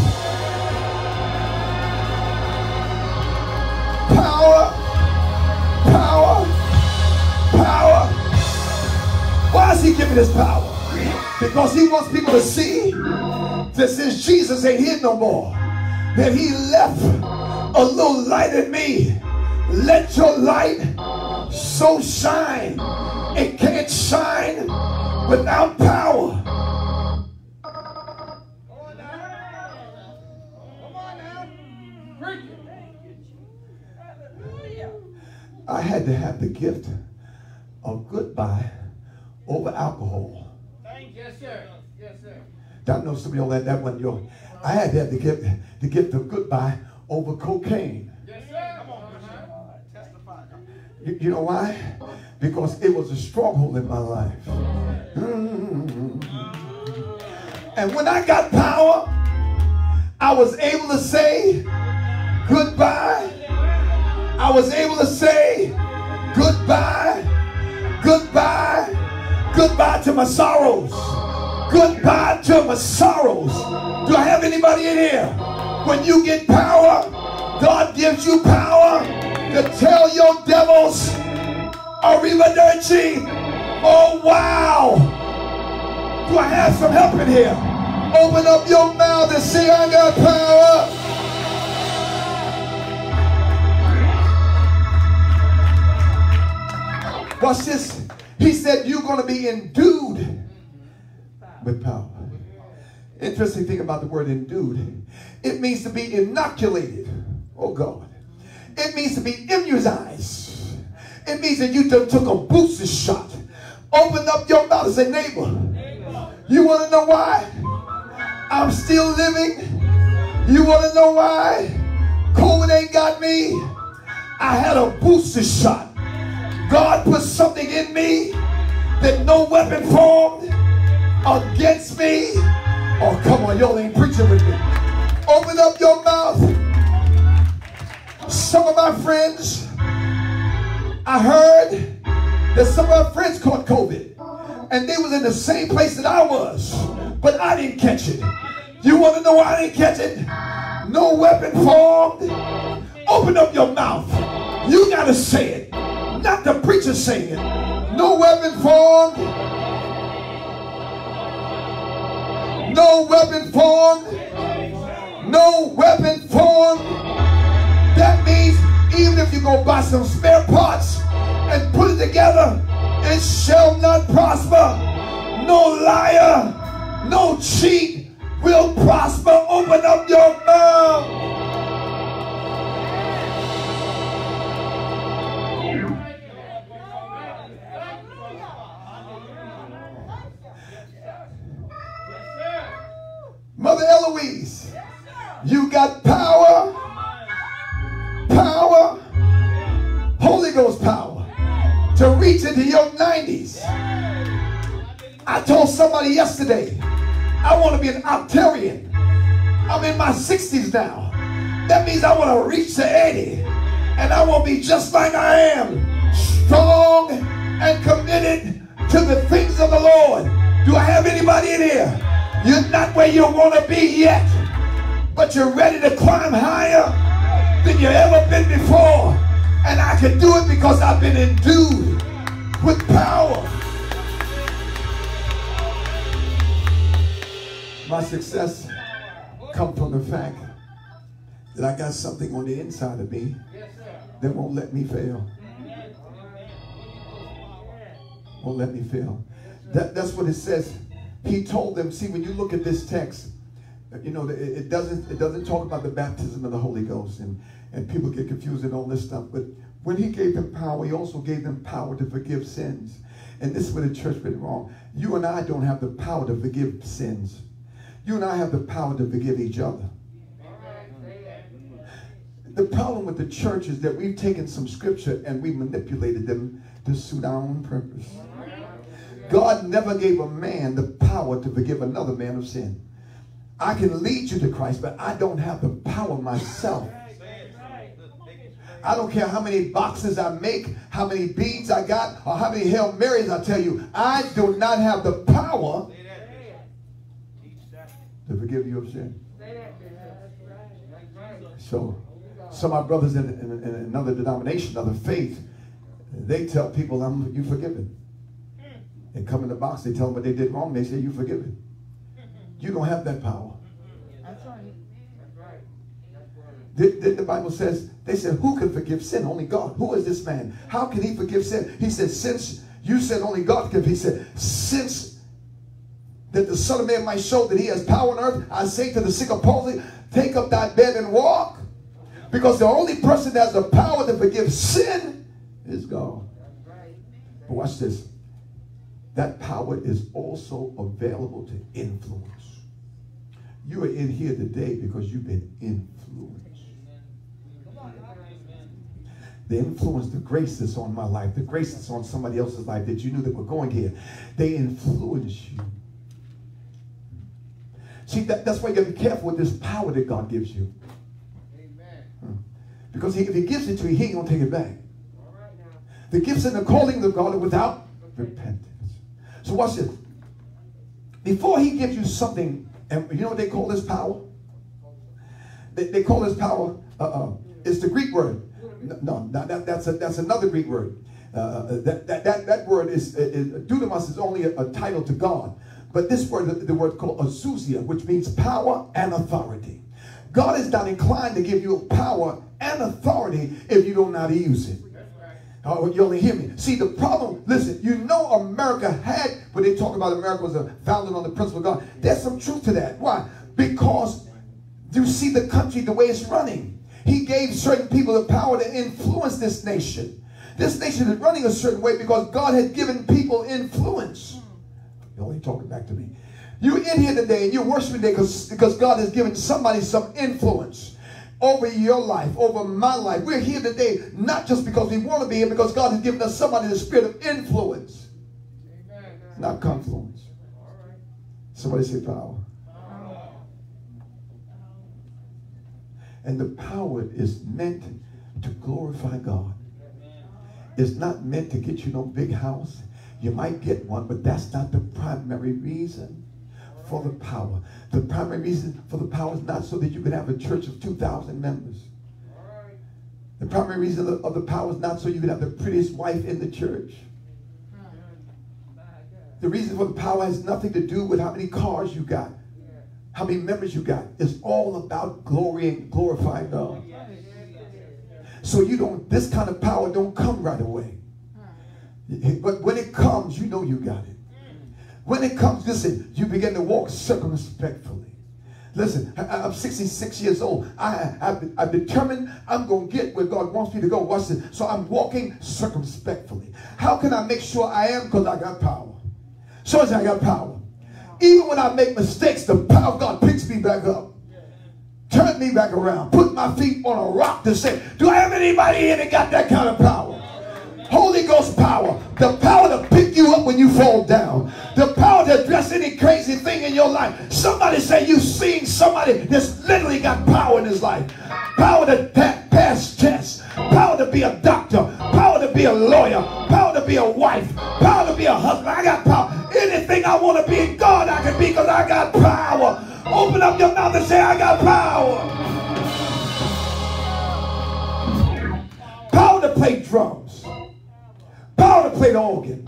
B: Power. Power. Power. Why is he giving us power? Because he wants people to see that since Jesus ain't here no more, that he left a little light in me. Let your light so shine. It can't shine without power. I had to have the gift of goodbye over alcohol. Thank you.
C: yes, sir. Yes, sir.
B: I know some of y'all that that one your I had to get the gift the goodbye over cocaine.
C: Yes, sir.
B: You, you know why? Because it was a stronghold in my life. Mm. And when I got power, I was able to say goodbye. I was able to say goodbye, goodbye, goodbye to my sorrows, goodbye to my sorrows. Do I have anybody in here? When you get power, God gives you power to tell your devils, Arrivederci. Oh, wow. Do I have some help in here? Open up your mouth and say, I got power. Watch this. He said, You're going to be endued with power. Interesting thing about the word endued, it means to be inoculated. Oh, God. It means to be immunized. It means that you took a booster shot. Open up your mouth and say, neighbor, you want to know why I'm still living? You want to know why COVID ain't got me? I had a booster shot. God put something in me that no weapon formed against me. Oh, come on, y'all ain't preaching with me. Open up your mouth. Some of my friends, I heard that some of my friends caught COVID and they was in the same place that I was, but I didn't catch it. You want to know why I didn't catch it? No weapon formed. Open up your mouth. You got to say it. Not the preacher saying it. No weapon formed. No weapon formed. No weapon formed. That means even if you go buy some spare parts and put it together, it shall not prosper. No liar, no cheat will prosper. Open up your mouth. Mother Eloise, you got power, power, Holy Ghost power to reach into your 90s. I told somebody yesterday, I want to be an octarian. I'm in my 60s now. That means I want to reach to 80. And I want to be just like I am, strong and committed to the things of the Lord. Do I have anybody in here? You're not where you want to be yet, but you're ready to climb higher than you ever been before. And I can do it because I've been endued with power. My success come from the fact that I got something on the inside of me that won't let me fail. Won't let me fail. That, that's what it says he told them, see, when you look at this text, you know, it, doesn't it doesn't talk about the baptism of the Holy Ghost, and, and people get confused and all this stuff. But when he gave them power, he also gave them power to forgive sins. And this is where the church went wrong. You and I don't have the power to forgive sins. You and I have the power to forgive each other. The problem with the church is that we've taken some scripture and we manipulated them to suit our own purpose. God never gave a man the power to forgive another man of sin. I can lead you to Christ, but I don't have the power myself. I don't care how many boxes I make, how many beads I got, or how many Hail Marys I tell you. I do not have the power to forgive you of sin. So, some of my brothers in, in, in another denomination, another faith, they tell people, I'm you forgiven. They come in the box, they tell them what they did wrong, they say, you forgive it. You don't have that power. That's right. That's right. The, the, the, Bible says, they said, who can forgive sin? Only God. Who is this man? How can he forgive sin? He said, since you said only God can, he said, since that the Son of Man might show that he has power on earth, I say to the sick of palsy, take up thy bed and walk. Because the only person that has the power to forgive sin is God. But watch this that power is also available to influence. You are in here today because you've been influenced. the influence, the grace that's on my life, the grace that's on somebody else's life that you knew that were going here, they influence you. See, that, that's why you got to be careful with this power that God gives you.
C: Amen.
B: Because he, if he gives it to you, he ain't going to take it back.
C: All right now.
B: The gifts and the calling of God are without repentance. So watch this. Before he gives you something, and you know what they call this power? They, they call this power, uh, uh, it's the Greek word. No, no that, that's, a, that's another Greek word. Uh, that, that, that, that word is, is dunamis is only a, a title to God. But this word, the, the word called exousia, which means power and authority. God is not inclined to give you power and authority if you how to use it. Oh, you only hear me. See, the problem, listen, you know America had, when they talk about America was founded on the principle of God, there's some truth to that. Why? Because you see the country the way it's running. He gave certain people the power to influence this nation. This nation is running a certain way because God had given people influence. You're only talking back to me. You're in here today and you're worshiping today because, because God has given somebody some influence over your life, over my life. We're here today not just because we want to be here, because God has given us somebody the spirit of influence,
C: Amen.
B: not confluence.
C: Right.
B: Somebody say power. And the power is meant to glorify God. It's not meant to get you no big house. You might get one, but that's not the primary reason for the power. The primary reason for the power is not so that you can have a church of 2,000 members. The primary reason of the, power is not so you can have the prettiest wife in the church. The reason for the power has nothing to do with how many cars you got, how many members you got. It's all about glory and glorifying God. So you don't, this kind of power don't come right away. But when it comes, you know you got it. When it comes, listen, you begin to walk circumspectfully. Listen, I, am 66 years old. I, I, I'm determined I'm going to get where God wants me to go. Watch this. So I'm walking circumspectfully. How can I make sure I am? Because I got power. So I got power. Even when I make mistakes, the power of God picks me back up. Turn me back around. Put my feet on a rock to say, do I have anybody here that got that kind of power? Ghost power. The power to pick you up when you fall down. The power to address any crazy thing in your life. Somebody say you've seen somebody that's literally got power in his life. Power to pa- pass tests. Power to be a doctor. Power to be a lawyer. Power to be a wife. Power to be a husband. I got power. Anything I want to be in God, I can be because I got power. Open up your mouth and say, I got power. Power to play drums. Power to play the organ.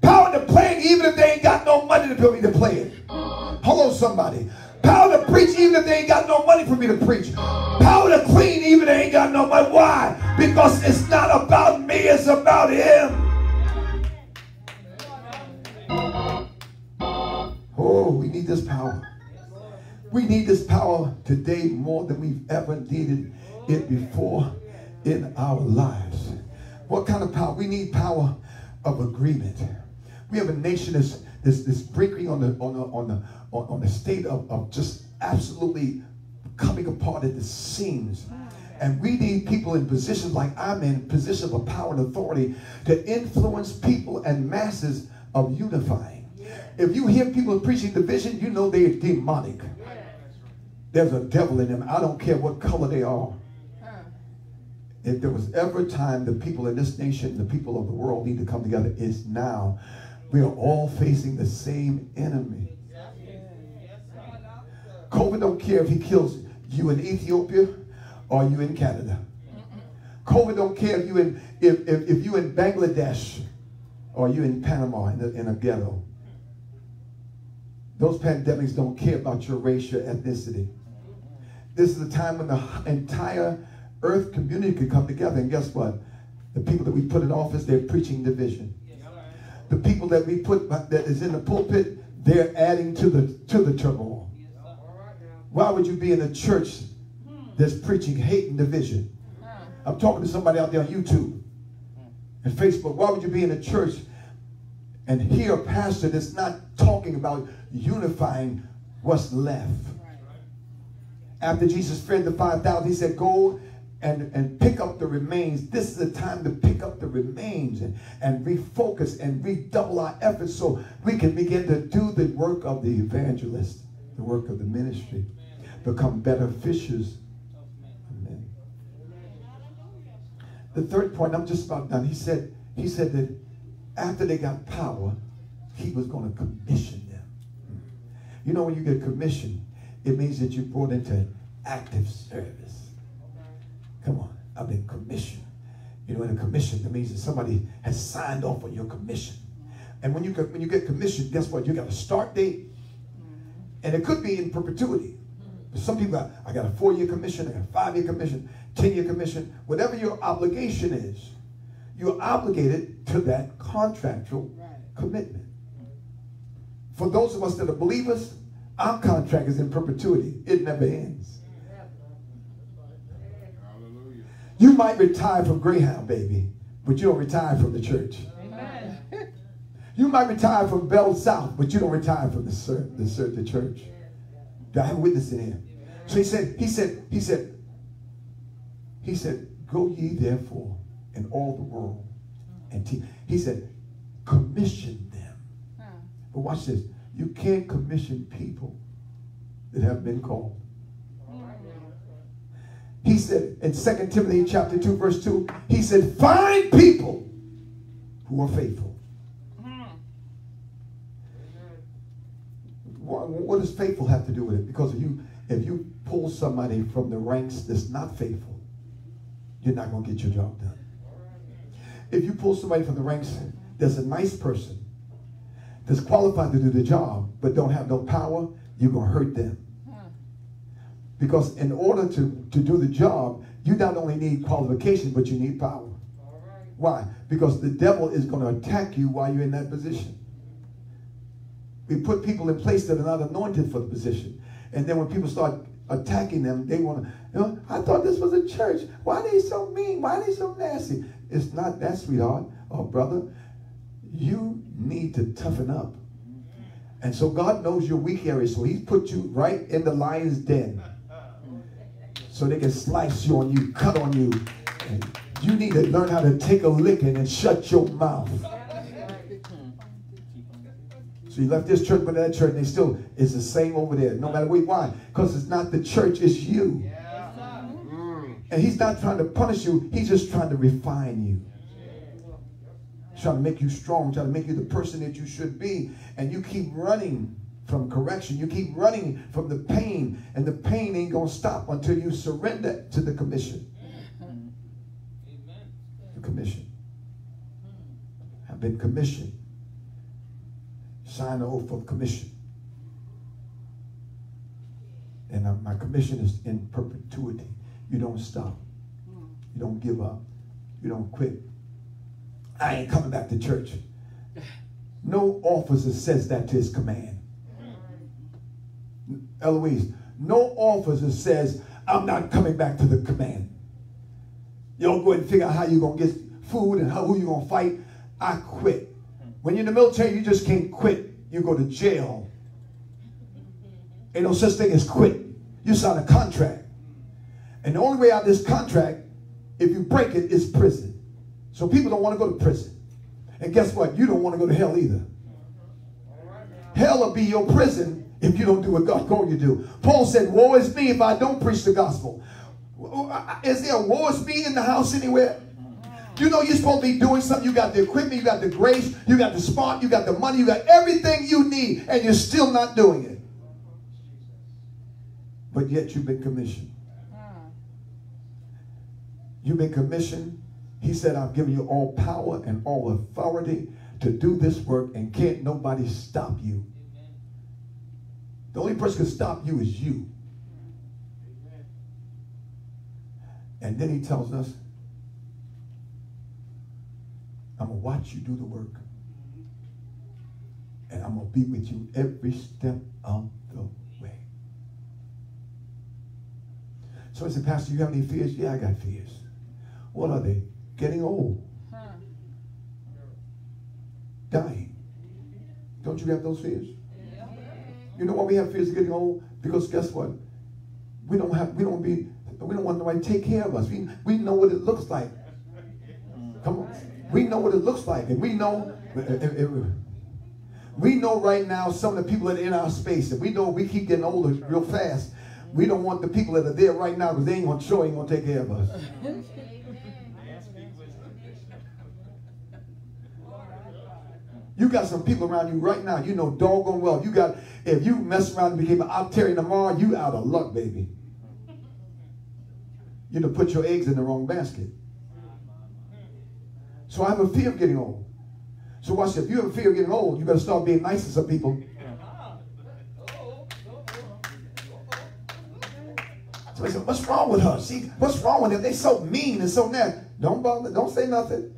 B: Power to play it even if they ain't got no money to me to play it. Hello, somebody. Power to preach even if they ain't got no money for me to preach. Power to clean even if they ain't got no money. Why? Because it's not about me, it's about him. Oh, we need this power. We need this power today more than we've ever needed it before in our lives. What kind of power? We need power of agreement. We have a nation that's, that's, that's breaking on the on the on the on, the state of, of just absolutely coming apart at the seams. And we need people in positions like I'm in, positions of power and authority, to influence people and masses of unifying. If you hear people preaching division, you know they're demonic. There's a devil in them. I don't care what color they are. If there was ever a time the people in this nation, the people of the world need to come together, it's now. We are all facing the same enemy. COVID don't care if he kills you in Ethiopia or you in Canada. COVID don't care if you in if, if, if you in Bangladesh or you in Panama in, in a ghetto. Those pandemics don't care about your race, your ethnicity. This is a time when the entire earth community could come together. And guess what? The people that we put in office, they're preaching division. The people that we put that is in the pulpit, they're adding to the to the turmoil. Why would you be in a church that's preaching hate and division? I'm talking to somebody out there on YouTube and Facebook. Why would you be in a church and hear a pastor that's not talking about unifying what's left? After Jesus fed the 5,000, he said, Go and, and pick up the remains. This is the time to pick up the remains and, and refocus and redouble our efforts so we can begin to do the work of the evangelist, the work of the ministry, become better fishers of men. The third point, I'm just about done. He said, he said that after they got power, he was going to commission them. You know, when you get commissioned, it means that you're brought into active service. Come on, I've been commissioned. You know, in a commission, that means that somebody has signed off on your commission. And when you get, when you get commissioned, guess what? You got a start date, mm-hmm. and it could be in perpetuity. Some people got, I got a four-year commission, I got a five-year commission, ten-year commission. Whatever your obligation is, you're obligated to that contractual commitment. For those of us that are believers, our contract is in perpetuity. It never ends. You might retire from Greyhound, baby, but you don't retire from the church. Amen. You might retire from Bell South, but you don't retire from the, the, the church. Do I have a witness in here? So he said, he said, he said, he said, go ye therefore in all the world and teach. He said, commission them. But watch this. You can't commission people that have been called. He said in 2 Timothy chapter 2, verse 2, he said, find people who are faithful. What does faithful have to do with it? Because if you if you pull somebody from the ranks that's not faithful, you're not going to get your job done. If you pull somebody from the ranks that's a nice person, that's qualified to do the job, but don't have no power, you're going to hurt them. Because in order to, to do the job, you not only need qualifications, but you need power. Why? Because the devil is going to attack you while you're in that position. We put people in place that are not anointed for the position. And then when people start attacking them, they want to, you know, I thought this was a church. Why are they so mean? Why are they so nasty? It's not that, sweetheart or brother. You need to toughen up. And so God knows your weak areas, so he's put you right in the lion's den. So they can slice you on you, cut on you. And you need to learn how to take a licking and shut your mouth. So you left this church, but that church, and they still is the same over there. No matter what. Why? Because it's not the church, it's you. And he's not trying to punish you. He's just trying to refine you. He's trying to make you strong, trying to make you the person that you should be. And you keep running from correction. You keep running from the pain. And the pain ain't going to stop until you surrender to the commission. The commission. I've been commissioned sign the oath of commission. And uh, my commission is in perpetuity. You don't stop. You don't give up. You don't quit. I ain't coming back to church. No officer says that to his command. Eloise, no officer says, I'm not coming back to the command. You don't go ahead and figure out how you're going to get food and how, who you're going to fight. I quit. When you're in the military, you just can't quit. You go to jail. Ain't no such thing as quit. You sign a contract. And the only way out of this contract, if you break it, is prison. So people don't want to go to prison. And guess what? You don't want to go to hell either. Hell will be your prison if you don't do what God called you to do. Paul said, woe is me if I don't preach the gospel. Is there a woe is me in the house anywhere? You know you're supposed to be doing something. You got the equipment, you got the grace, you got the spot, you got the money, you got everything you need, and you're still not doing it. But yet you've been commissioned. You've been commissioned. He said, I've given you all power and all authority to do this work, and can't nobody stop you. The only person can stop you is you. And then he tells us, I'm going to watch you do the work. And I'm going to be with you every step of the way. So I said, Pastor, you have any fears? Yeah, I got fears. What are they? Getting old. Dying. Don't you have those fears? You know why we have fears of getting old? Because guess what? We don't have we don't be we don't want nobody to take care of us. We, we know what it looks like. Come on. We know what it looks like. And we know, we know right now some of the people that are in our space, and we know we keep getting older real fast. We don't want the people that are there right now because they ain't gonna show, ain't gonna take care of us. You got some people around you right now, you know doggone well. You got, if you mess around and became an Octarian tomorrow, you out of luck, baby. You know, put your eggs in the wrong basket. So I have a fear of getting old. So watch this. If you have a fear of getting old, you better start being nice to some people. So they said, what's wrong with her? See, what's wrong with them? They so mean and so nasty. Don't bother. Don't say nothing.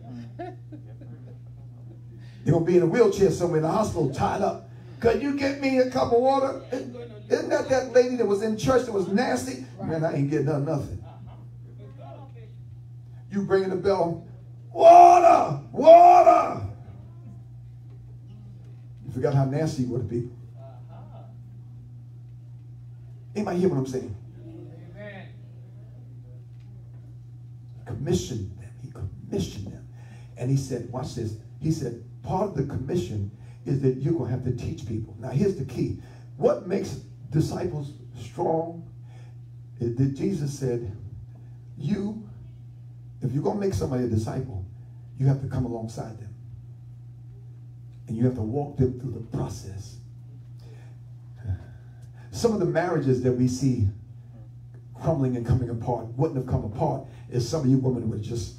B: You're going to be in a wheelchair somewhere in the hospital tied up. Could you get me a cup of water? Isn't that that lady that was in church that was nasty? Man, I ain't getting her nothing. You bringing the bell, water, water. You forgot how nasty you to people. Anybody hear what I'm saying? Commissioned them. He commissioned them. And he said, watch this. He said, part of the commission is that you're going to have to teach people. Now, here's the key. What makes disciples strong is that Jesus said, you, if you're going to make somebody a disciple, you have to come alongside them. And you have to walk them through the process. Some of the marriages that we see crumbling and coming apart wouldn't have come apart if some of you women would have just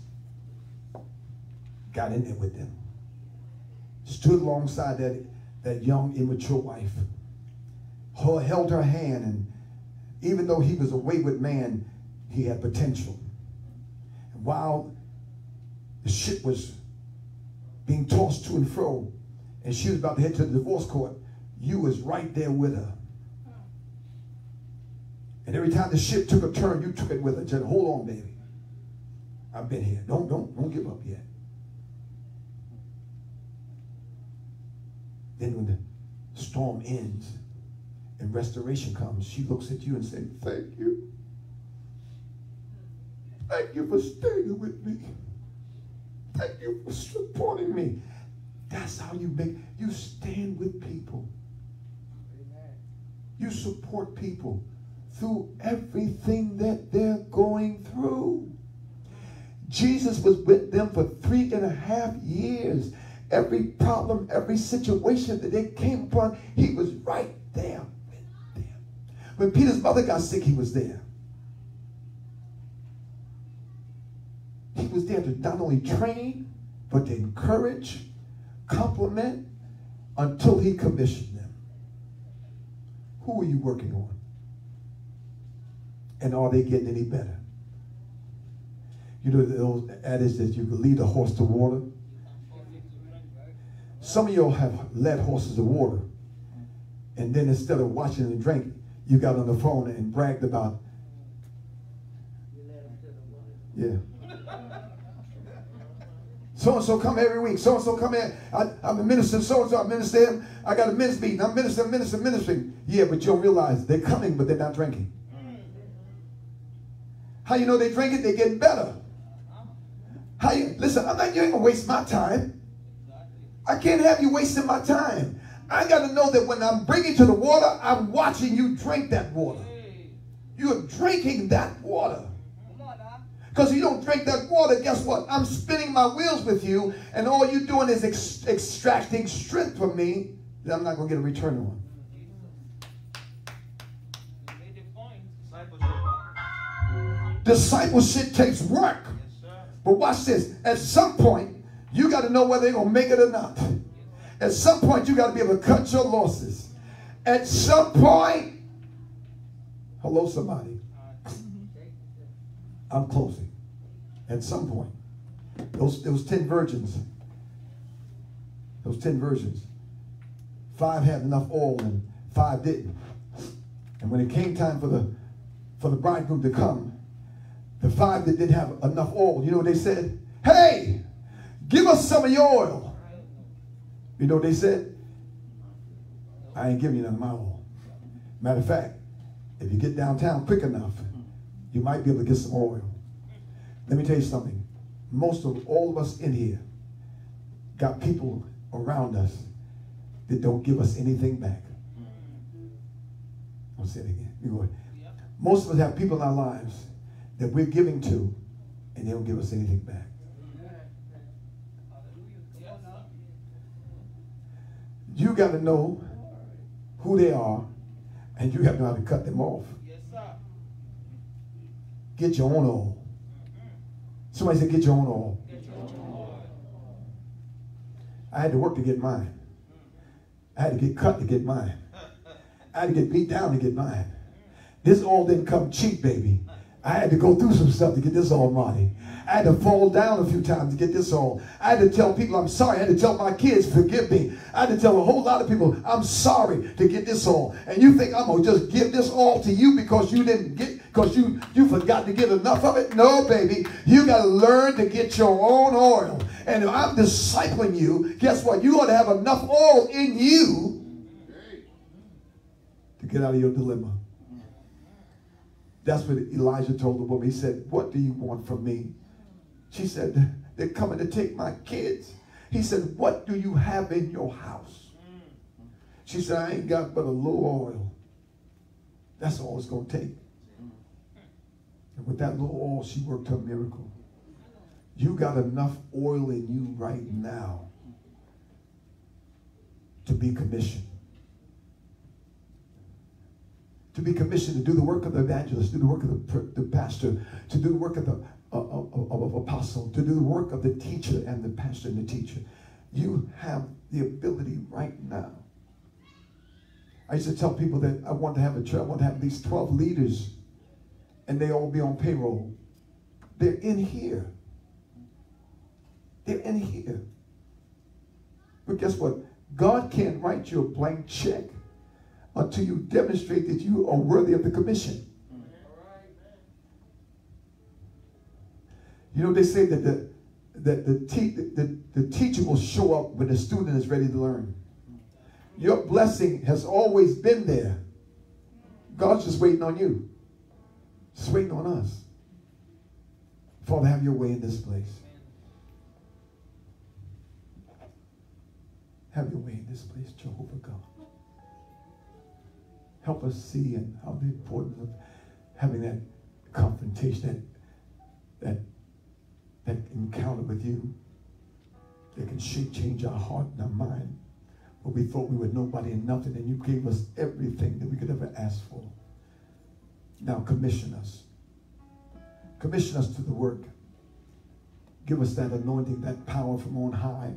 B: got in there with them stood alongside that, that young, immature wife, held her hand, and even though he was a wayward man, he had potential. And while the ship was being tossed to and fro, and she was about to head to the divorce court, you was right there with her. And every time the ship took a turn, you took it with her. Said, hold on, baby. I've been here. Don't, don't, don't give up yet. Then when the storm ends and restoration comes, she looks at you and says, thank you. Thank you for staying with me. Thank you for supporting me. That's how you make, you stand with people.
C: Amen.
B: You support people through everything that they're going through. Jesus was with them for three and a half years. Every problem, every situation that they came upon, he was right there with them. When Peter's mother got sick, he was there. He was there to not only train, but to encourage, compliment, until he commissioned them. Who are you working on? And are they getting any better? You know those adage that you can lead a horse to water? Some of y'all have led horses to water. And then instead of watching them drink, you got on the phone and bragged about. Yeah. So and so come every week. So and so come in. I, I'm a minister. So and so I minister him. I got a men's meeting. I'm minister, minister, ministering. Yeah, but you don't realize they're coming, but they're not drinking. How you know they drink it? They're getting better. How you listen? I'm not. You ain't gonna waste my time. I can't have you wasting my time. I got to know that when I'm bringing to the water, I'm watching you drink that water. You're drinking that water. Because if you don't drink that water, guess what? I'm spinning my wheels with you, and all you're doing is ex extracting strength from me that I'm not going to get a return on. Discipleship takes work. But watch this. At some point, you got to know whether they're going to make it or not. At some point, you got to be able to cut your losses. At some point, hello, somebody. [laughs] I'm closing. At some point, those, those 10 virgins, those 10 virgins, five had enough oil and five didn't. And when it came time for the, for the bridegroom to come, the five that didn't have enough oil, you know what they said? Hey, give us some of your oil. You know what they said? I ain't giving you none of my oil. Matter of fact, if you get downtown quick enough, you might be able to get some oil. Let me tell you something. Most of all of us in here got people around us that don't give us anything back. I'll say it again. You go Most of us have people in our lives that we're giving to and they don't give us anything back. You got to know who they are and you have to know how to cut them off. Get your own oil. Somebody said, get your own oil. I had to work to get mine. I had to get cut to get mine. I had to get beat down to get mine. This all didn't come cheap, baby. I had to go through some stuff to get this all money. I had to fall down a few times to get this all. I had to tell people I'm sorry. I had to tell my kids, forgive me. I had to tell a whole lot of people, I'm sorry to get this all. And you think I'm gonna just give this all to you because you didn't get because you you forgot to get enough of it? No, baby. You gotta learn to get your own oil. And if I'm discipling you, guess what? You ought to have enough oil in you to get out of your dilemma. That's what Elijah told the woman. He said, What do you want from me? She said, They're coming to take my kids. He said, What do you have in your house? She said, I ain't got but a little oil. That's all it's going to take. And with that little oil, she worked her miracle. You got enough oil in you right now to be commissioned to be commissioned to do the work of the evangelist, to do the work of the, the pastor, to do the work of the uh, of, of apostle, to do the work of the teacher and the pastor and the teacher. You have the ability right now. I used to tell people that I want to have a church, I want to have these 12 leaders, and they all be on payroll. They're in here. They're in here. But guess what? God can't write you a blank check until you demonstrate that you are worthy of the commission. You know, they say that the, that the, te- the, the teacher will show up when the student is ready to learn. Your blessing has always been there. God's just waiting on you. Just waiting on us. Father, have your way in this place. Have your way in this place, Jehovah God. Help us see and how the importance of having that confrontation, that, that, that encounter with you that can shape, change our heart and our mind. Where we thought we were nobody and nothing, and you gave us everything that we could ever ask for. Now commission us. Commission us to the work. Give us that anointing, that power from on high,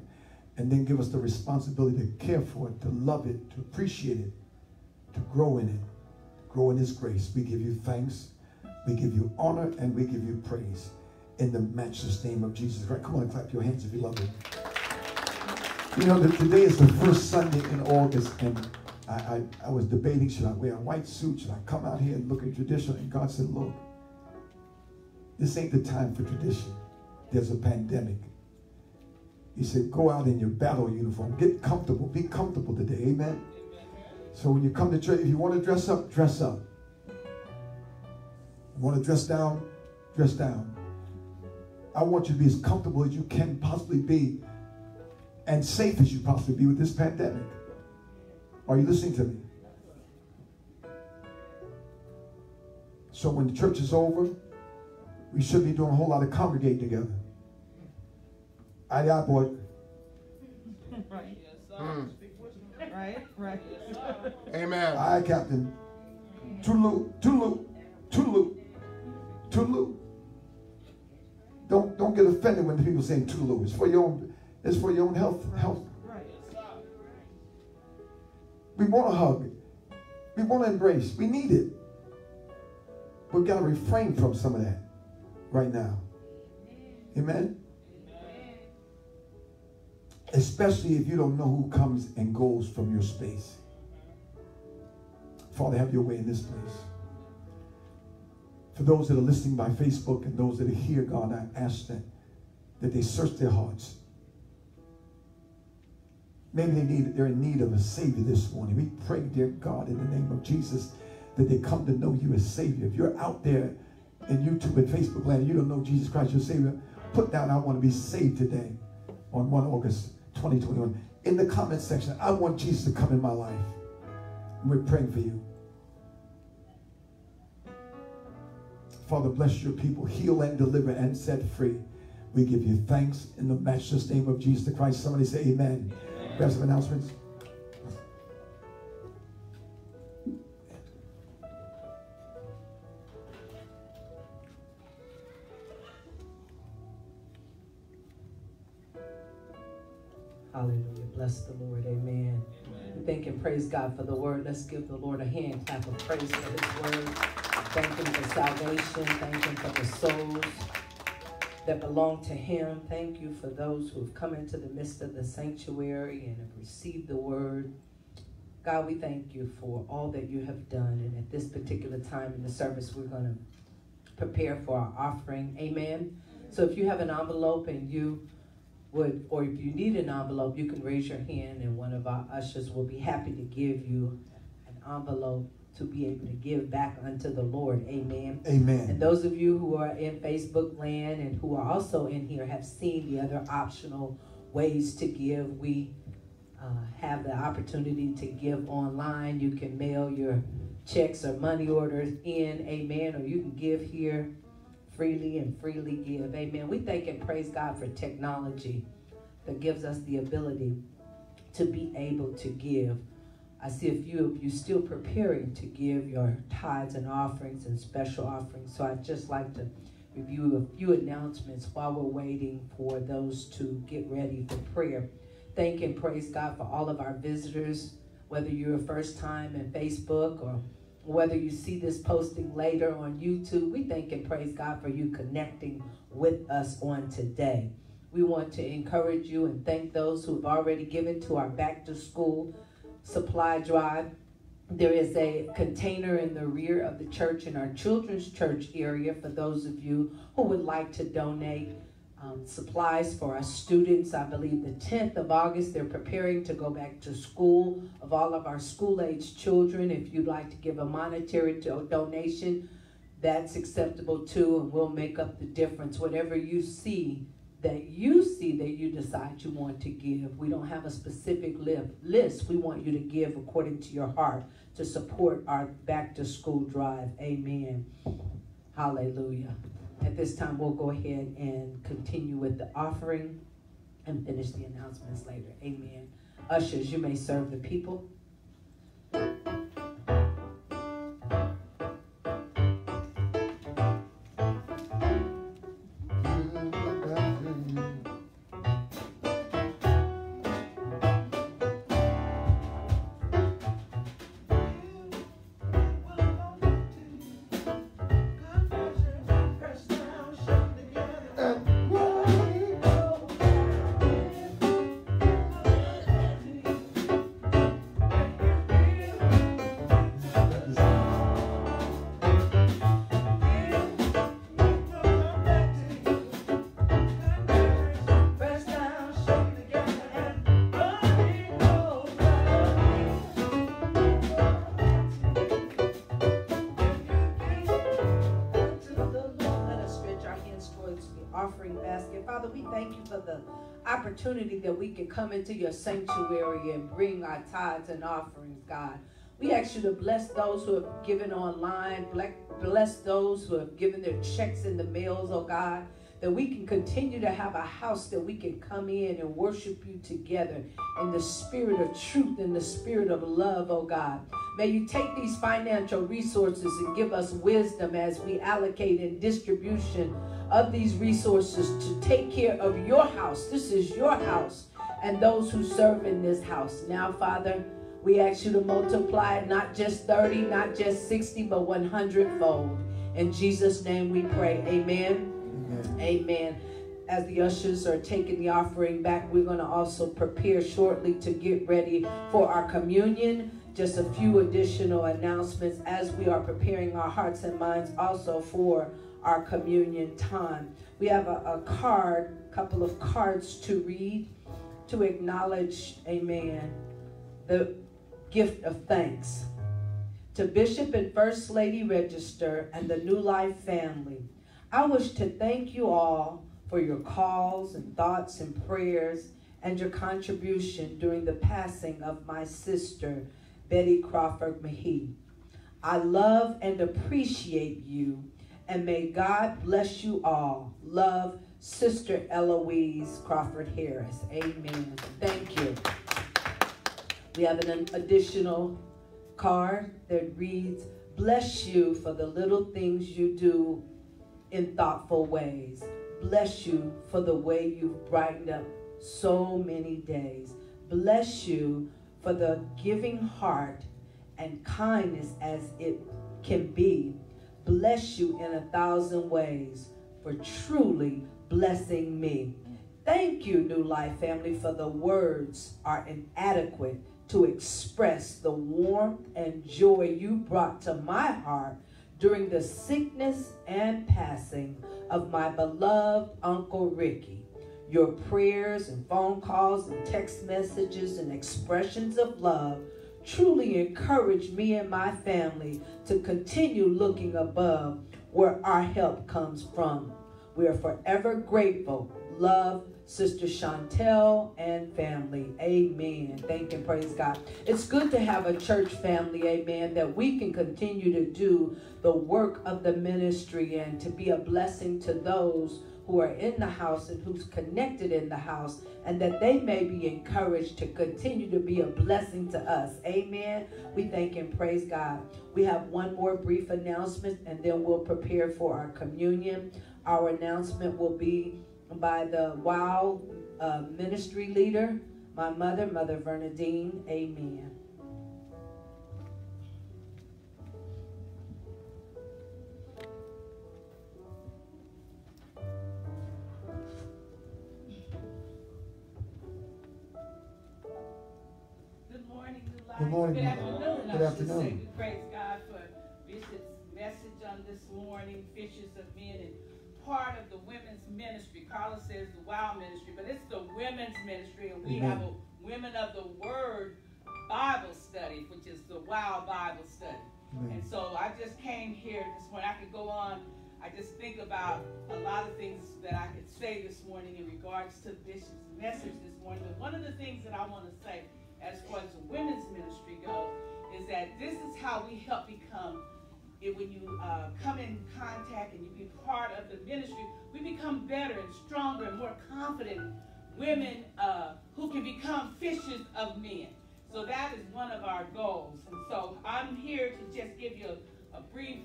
B: and then give us the responsibility to care for it, to love it, to appreciate it, to grow in it, grow in His grace. We give you thanks, we give you honor, and we give you praise in the matchless name of Jesus. Right? Come on and clap your hands if you love Him. You know that today is the first Sunday in August, and I, I, I, was debating should I wear a white suit? Should I come out here and look at traditional? And God said, Look, this ain't the time for tradition. There's a pandemic. He said, Go out in your battle uniform. Get comfortable. Be comfortable today. Amen. So when you come to church, if you want to dress up, dress up. You want to dress down, dress down. I want you to be as comfortable as you can possibly be and safe as you possibly be with this pandemic. Are you listening to me? So when the church is over, we should be doing a whole lot of congregating together. Aye, aye, boy. [laughs]
D: Right. Mm. Right, right.
C: Amen.
B: Aye, Captain. Tulu, Tulu, Tulu, Tulu. Don't don't get offended when people say Tulu. It's for your own. It's for your own health. Health. We want to hug. We want to embrace. We need it. We've got to refrain from some of that right now. Amen. Especially if you don't know who comes and goes from your space. Father, have your way in this place. For those that are listening by Facebook and those that are here, God, I ask that, that they search their hearts. Maybe they need, they're in need of a Savior this morning. We pray, dear God, in the name of Jesus, that they come to know you as Savior. If you're out there in YouTube and Facebook land, and you don't know Jesus Christ your Savior, put down, I want to be saved today on 1 August 2021. In the comment section, I want Jesus to come in my life. We're praying for you. Father, bless your people, heal and deliver and set free. We give you thanks in the matchless name of Jesus Christ. Somebody say amen. amen. We have some announcements.
E: Bless the Lord. Amen. Amen. Thank and praise God for the word. Let's give the Lord a hand clap of praise for his word. Thank him for salvation. Thank him for the souls that belong to him. Thank you for those who have come into the midst of the sanctuary and have received the word. God, we thank you for all that you have done. And at this particular time in the service, we're going to prepare for our offering. Amen. So if you have an envelope and you would, or if you need an envelope, you can raise your hand and one of our ushers will be happy to give you an envelope to be able to give back unto the Lord. Amen.
B: Amen.
E: And those of you who are in Facebook land and who are also in here have seen the other optional ways to give. We uh, have the opportunity to give online. You can mail your checks or money orders in. Amen. Or you can give here freely and freely give. Amen. We thank and praise God for technology that gives us the ability to be able to give. I see a few of you still preparing to give your tithes and offerings and special offerings. So I'd just like to review a few announcements while we're waiting for those to get ready for prayer. Thank and praise God for all of our visitors, whether you're a first time in Facebook or whether you see this posting later on YouTube, we thank and praise God for you connecting with us on today. We want to encourage you and thank those who have already given to our back to school supply drive. There is a container in the rear of the church in our children's church area for those of you who would like to donate um, supplies for our students. I believe the 10th of August, they're preparing to go back to school of all of our school-age children. If you'd like to give a monetary donation, that's acceptable too, and we'll make up the difference. Whatever you see that you see that you decide you want to give. We don't have a specific list. We want you to give according to your heart to support our back to school drive. Amen. Hallelujah. At this time, we'll go ahead and continue with the offering and finish the announcements later. Amen. Ushers, you may serve the people. Opportunity that we can come into your sanctuary and bring our tithes and offerings, God. We ask you to bless those who have given online, bless those who have given their checks in the mails, oh God, that we can continue to have a house that we can come in and worship you together in the spirit of truth and the spirit of love, oh God. May you take these financial resources and give us wisdom as we allocate and distribution of these resources to take care of your house. This is your house and those who serve in this house. Now, Father, we ask you to multiply not just 30, not just 60, but 100 fold. In Jesus' name we pray. Amen. Amen. Amen. As the ushers are taking the offering back, we're going to also prepare shortly to get ready for our communion. Just a few additional announcements as we are preparing our hearts and minds also for our communion time. We have a, a card, couple of cards to read to acknowledge, amen, the gift of thanks. To Bishop and First Lady Register and the New Life family, I wish to thank you all for your calls and thoughts and prayers and your contribution during the passing of my sister, Betty Crawford Mahee. I love and appreciate you, and may God bless you all. Love, Sister Eloise Crawford Harris. Amen. Thank you. We have an additional card that reads, Bless you for the little things you do in thoughtful ways. Bless you for the way you've brightened up so many days. Bless you for the giving heart and kindness as it can be. Bless you in a thousand ways for truly blessing me. Thank you, New Life family, for the words are inadequate to express the warmth and joy you brought to my heart during the sickness and passing of my beloved Uncle Ricky. Your prayers and phone calls and text messages and expressions of love truly encourage me and my family to continue looking above where our help comes from. We are forever grateful. Love, Sister Chantel and family. Amen. Thank and praise God. It's good to have a church family, amen, that we can continue to do the work of the ministry and to be a blessing to those who are in the house and who's connected in the house, and that they may be encouraged to continue to be a blessing to us. Amen. We thank and praise God. We have one more brief announcement, and then we'll prepare for our communion. Our announcement will be by the WOW uh, ministry leader, my mother, Mother Vernadine. Amen.
F: Good morning, New
B: Good morning,
F: Good afternoon.
B: Good
F: I should
B: afternoon.
F: say. We praise God for Bishop's message on this morning, Fishes of Men, and part of the women's ministry. Carla says the WOW ministry, but it's the women's ministry, and we
B: Amen.
F: have a Women of the Word Bible study, which is the WOW Bible study.
B: Amen.
F: And so I just came here this morning. I could go on. I just think about a lot of things that I could say this morning in regards to Bishop's message this morning. But one of the things that I want to say, as far as the women's ministry goes, is that this is how we help become. When you uh, come in contact and you be part of the ministry, we become better and stronger and more confident women uh, who can become fishers of men. So that is one of our goals. And so I'm here to just give you a, a brief,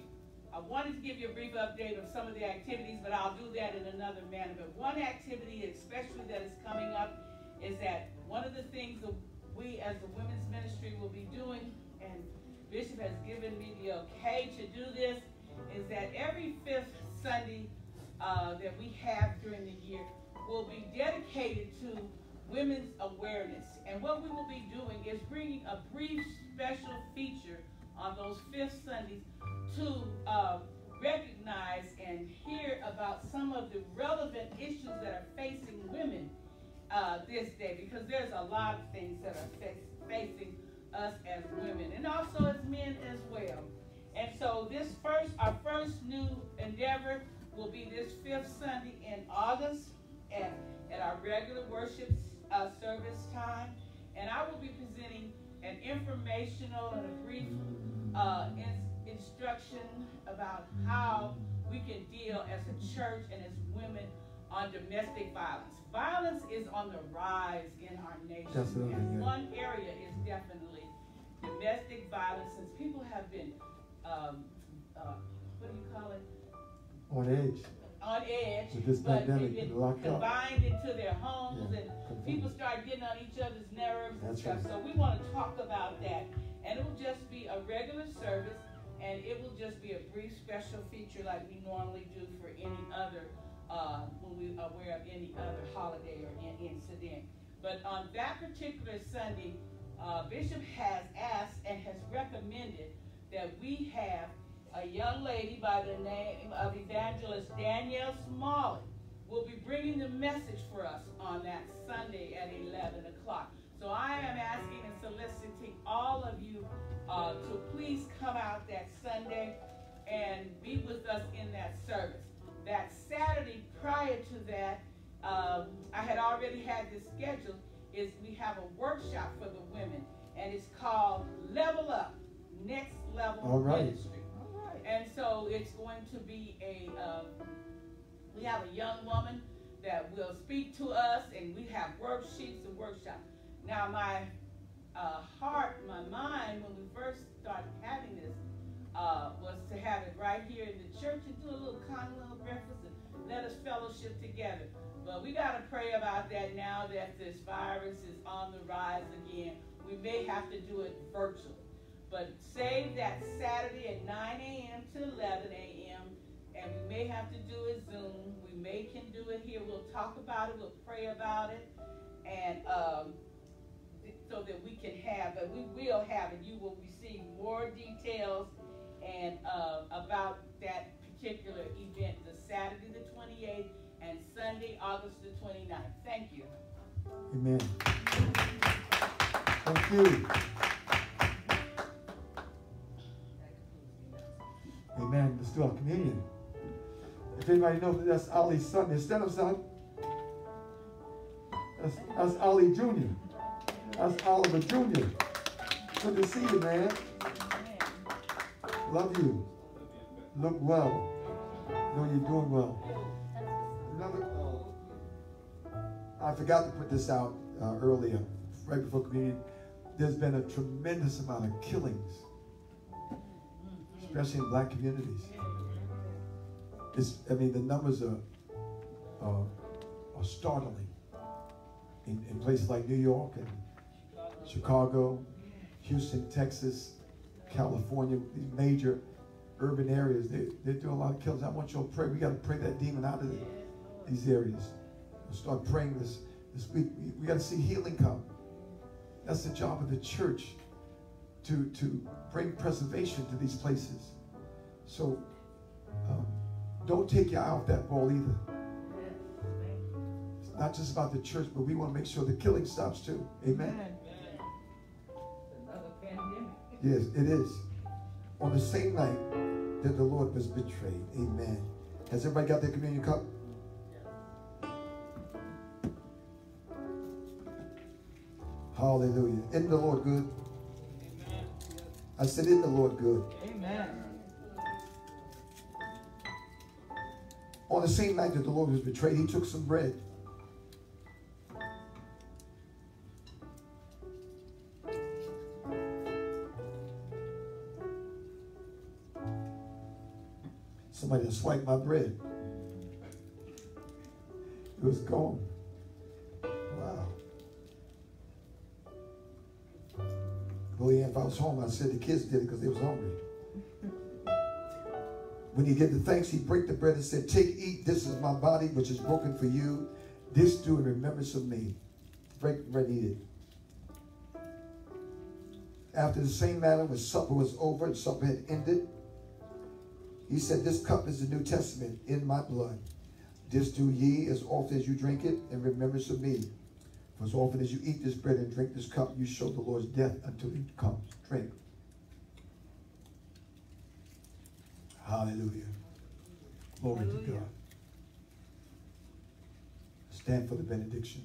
F: I wanted to give you a brief update of some of the activities, but I'll do that in another manner. But one activity, especially that is coming up, is that one of the things that we as the women's ministry will be doing, and Bishop has given me the okay to do this, is that every fifth Sunday uh, that we have during the year will be dedicated to women's awareness. And what we will be doing is bringing a brief special feature on those fifth Sundays to uh, recognize and hear about some of the relevant issues that are facing women uh, this day because there's a lot of things that are facing us as women and also as men as well. And so this first, our first new endeavor will be this fifth Sunday in August at, at our regular worship uh, service time. And I will be presenting an informational and a brief uh, in, instruction about how we can deal as a church and as women on domestic violence. Violence is on the rise in our nation.
B: Absolutely,
F: and
B: yeah.
F: one area is definitely domestic violence since people have been, um, uh, what do you call it?
B: On edge.
F: on edge,
B: With this
F: but
B: pandemic,
F: they've been
B: locked up.
F: confined into their homes,
B: Yeah,
F: and
B: confined.
F: people start getting on each other's nerves and stuff.
B: right.
F: So we want to talk about that, and it will just be a regular service, and it will just be a brief special feature like we normally do for any other uh, when we are aware of any other holiday or in- incident. But on that particular Sunday, uh, Bishop has asked and has recommended that we have a young lady by the name of Evangelist Danielle Smalley will be bringing the message for us on that Sunday at 11 o'clock. So I am asking and soliciting all of you uh, to please come out that Sunday and be with us in that service. That Saturday prior to that, um, I had already had this scheduled, is we have a workshop for the women, and it's called Level Up, Next Level
B: All right.
F: Ministry. And so it's going to be a, um, we have a young woman that will speak to us, and we have worksheets and workshops. Now, my uh, heart, my mind, when we first started having this, uh, was to have it right here in the church and do a little kind little breakfast and let us fellowship together. But we got to pray about that now that this virus is on the rise again. We may have to do it virtual. But save that Saturday at 9 a.m. to 11 a.m. And we may have to do it Zoom. We may can do it here. We'll talk about it. We'll pray about it. And um, so that we can have, but we will have, and you will receive more details and uh, about that particular event, the Saturday the 28th and Sunday, August the 29th. Thank you.
B: Amen. Thank you. Amen. Let's do our communion. If anybody knows that that's Ollie's son, there, stand up, son. That's, that's Ollie Jr. That's Oliver Jr. Good to see you, man. Love you. Look well. Know you're doing well. Another. I forgot to put this out uh, earlier, right before communion. There's been a tremendous amount of killings, especially in black communities. It's, I mean, the numbers are are, are startling in, in places like New York and Chicago, Houston, Texas, California, these major urban areas. They, they do a lot of killings. I want you to pray. We got to pray that demon out of the, these areas. We'll start praying this this week. We, we got to see healing come. That's the job of the church to to bring preservation to these places. So um, don't take your eye off that ball either. It's not just about the church, but we want to make sure the killing stops too. Amen.
D: Another pandemic.
B: Yes, it is. On the same night that the Lord was betrayed. Amen. Has everybody got their communion cup? Hallelujah. Isn't the Lord good? I said, Isn't the Lord good?
D: Amen.
B: On the same night that the Lord was betrayed, he took some bread. Somebody had swiped my bread. It was gone. Well, yeah, if I was home, I said the kids did it because they was hungry. [laughs] When he gave the thanks, he broke the bread and said, Take, eat, this is my body which is broken for you. This do in remembrance of me. Break bread, eat it. After the same manner, when supper was over and supper had ended, he said, This cup is the New Testament in my blood. This do ye as often as you drink it in remembrance of me. For as often as you eat this bread and drink this cup, you show the Lord's death until he comes. Drink. Hallelujah. Glory to God. Stand for the benediction.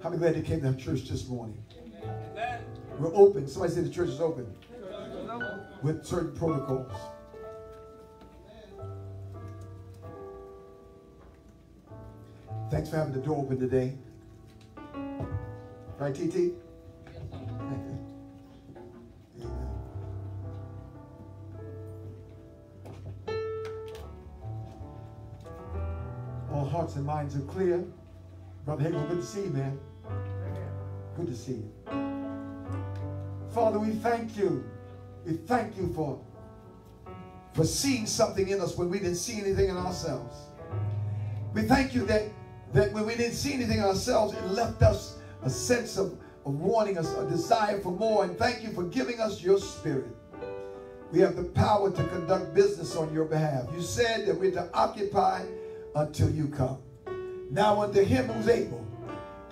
B: How many glad you came to our church this morning? We're open. Somebody say the church is open. With certain protocols. Thanks for having the door open today. Right, TT? All hearts and minds are clear. Brother Hagel, good to see you, man. Good to see you. Father, we thank you. We thank you for, for seeing something in us when we didn't see anything in ourselves. We thank you that, that when we didn't see anything in ourselves, it left us a sense of, of wanting us, a desire for more. And thank you for giving us your spirit. We have the power to conduct business on your behalf. You said that we're to occupy until you come. Now unto him who's able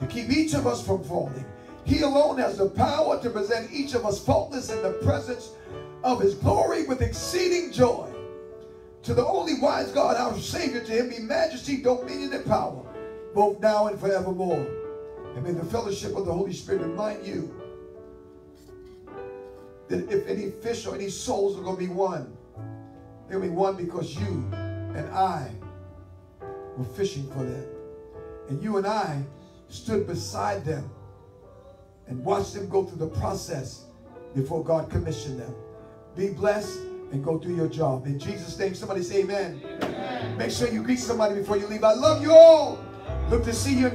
B: to keep each of us from falling He alone has the power to present each of us faultless in the presence of his glory with exceeding joy. To the only wise God, our Savior, to him be majesty, dominion, and power, both now and forevermore. And may the fellowship of the Holy Spirit remind you that if any fish or any souls are going to be won, they'll be won because you and I were fishing for them. And you and I stood beside them and watched them go through the process before God commissioned them. Be blessed and go do your job. In Jesus' name, somebody say amen. amen. Make sure you greet somebody before you leave. I love you all. Look to see you.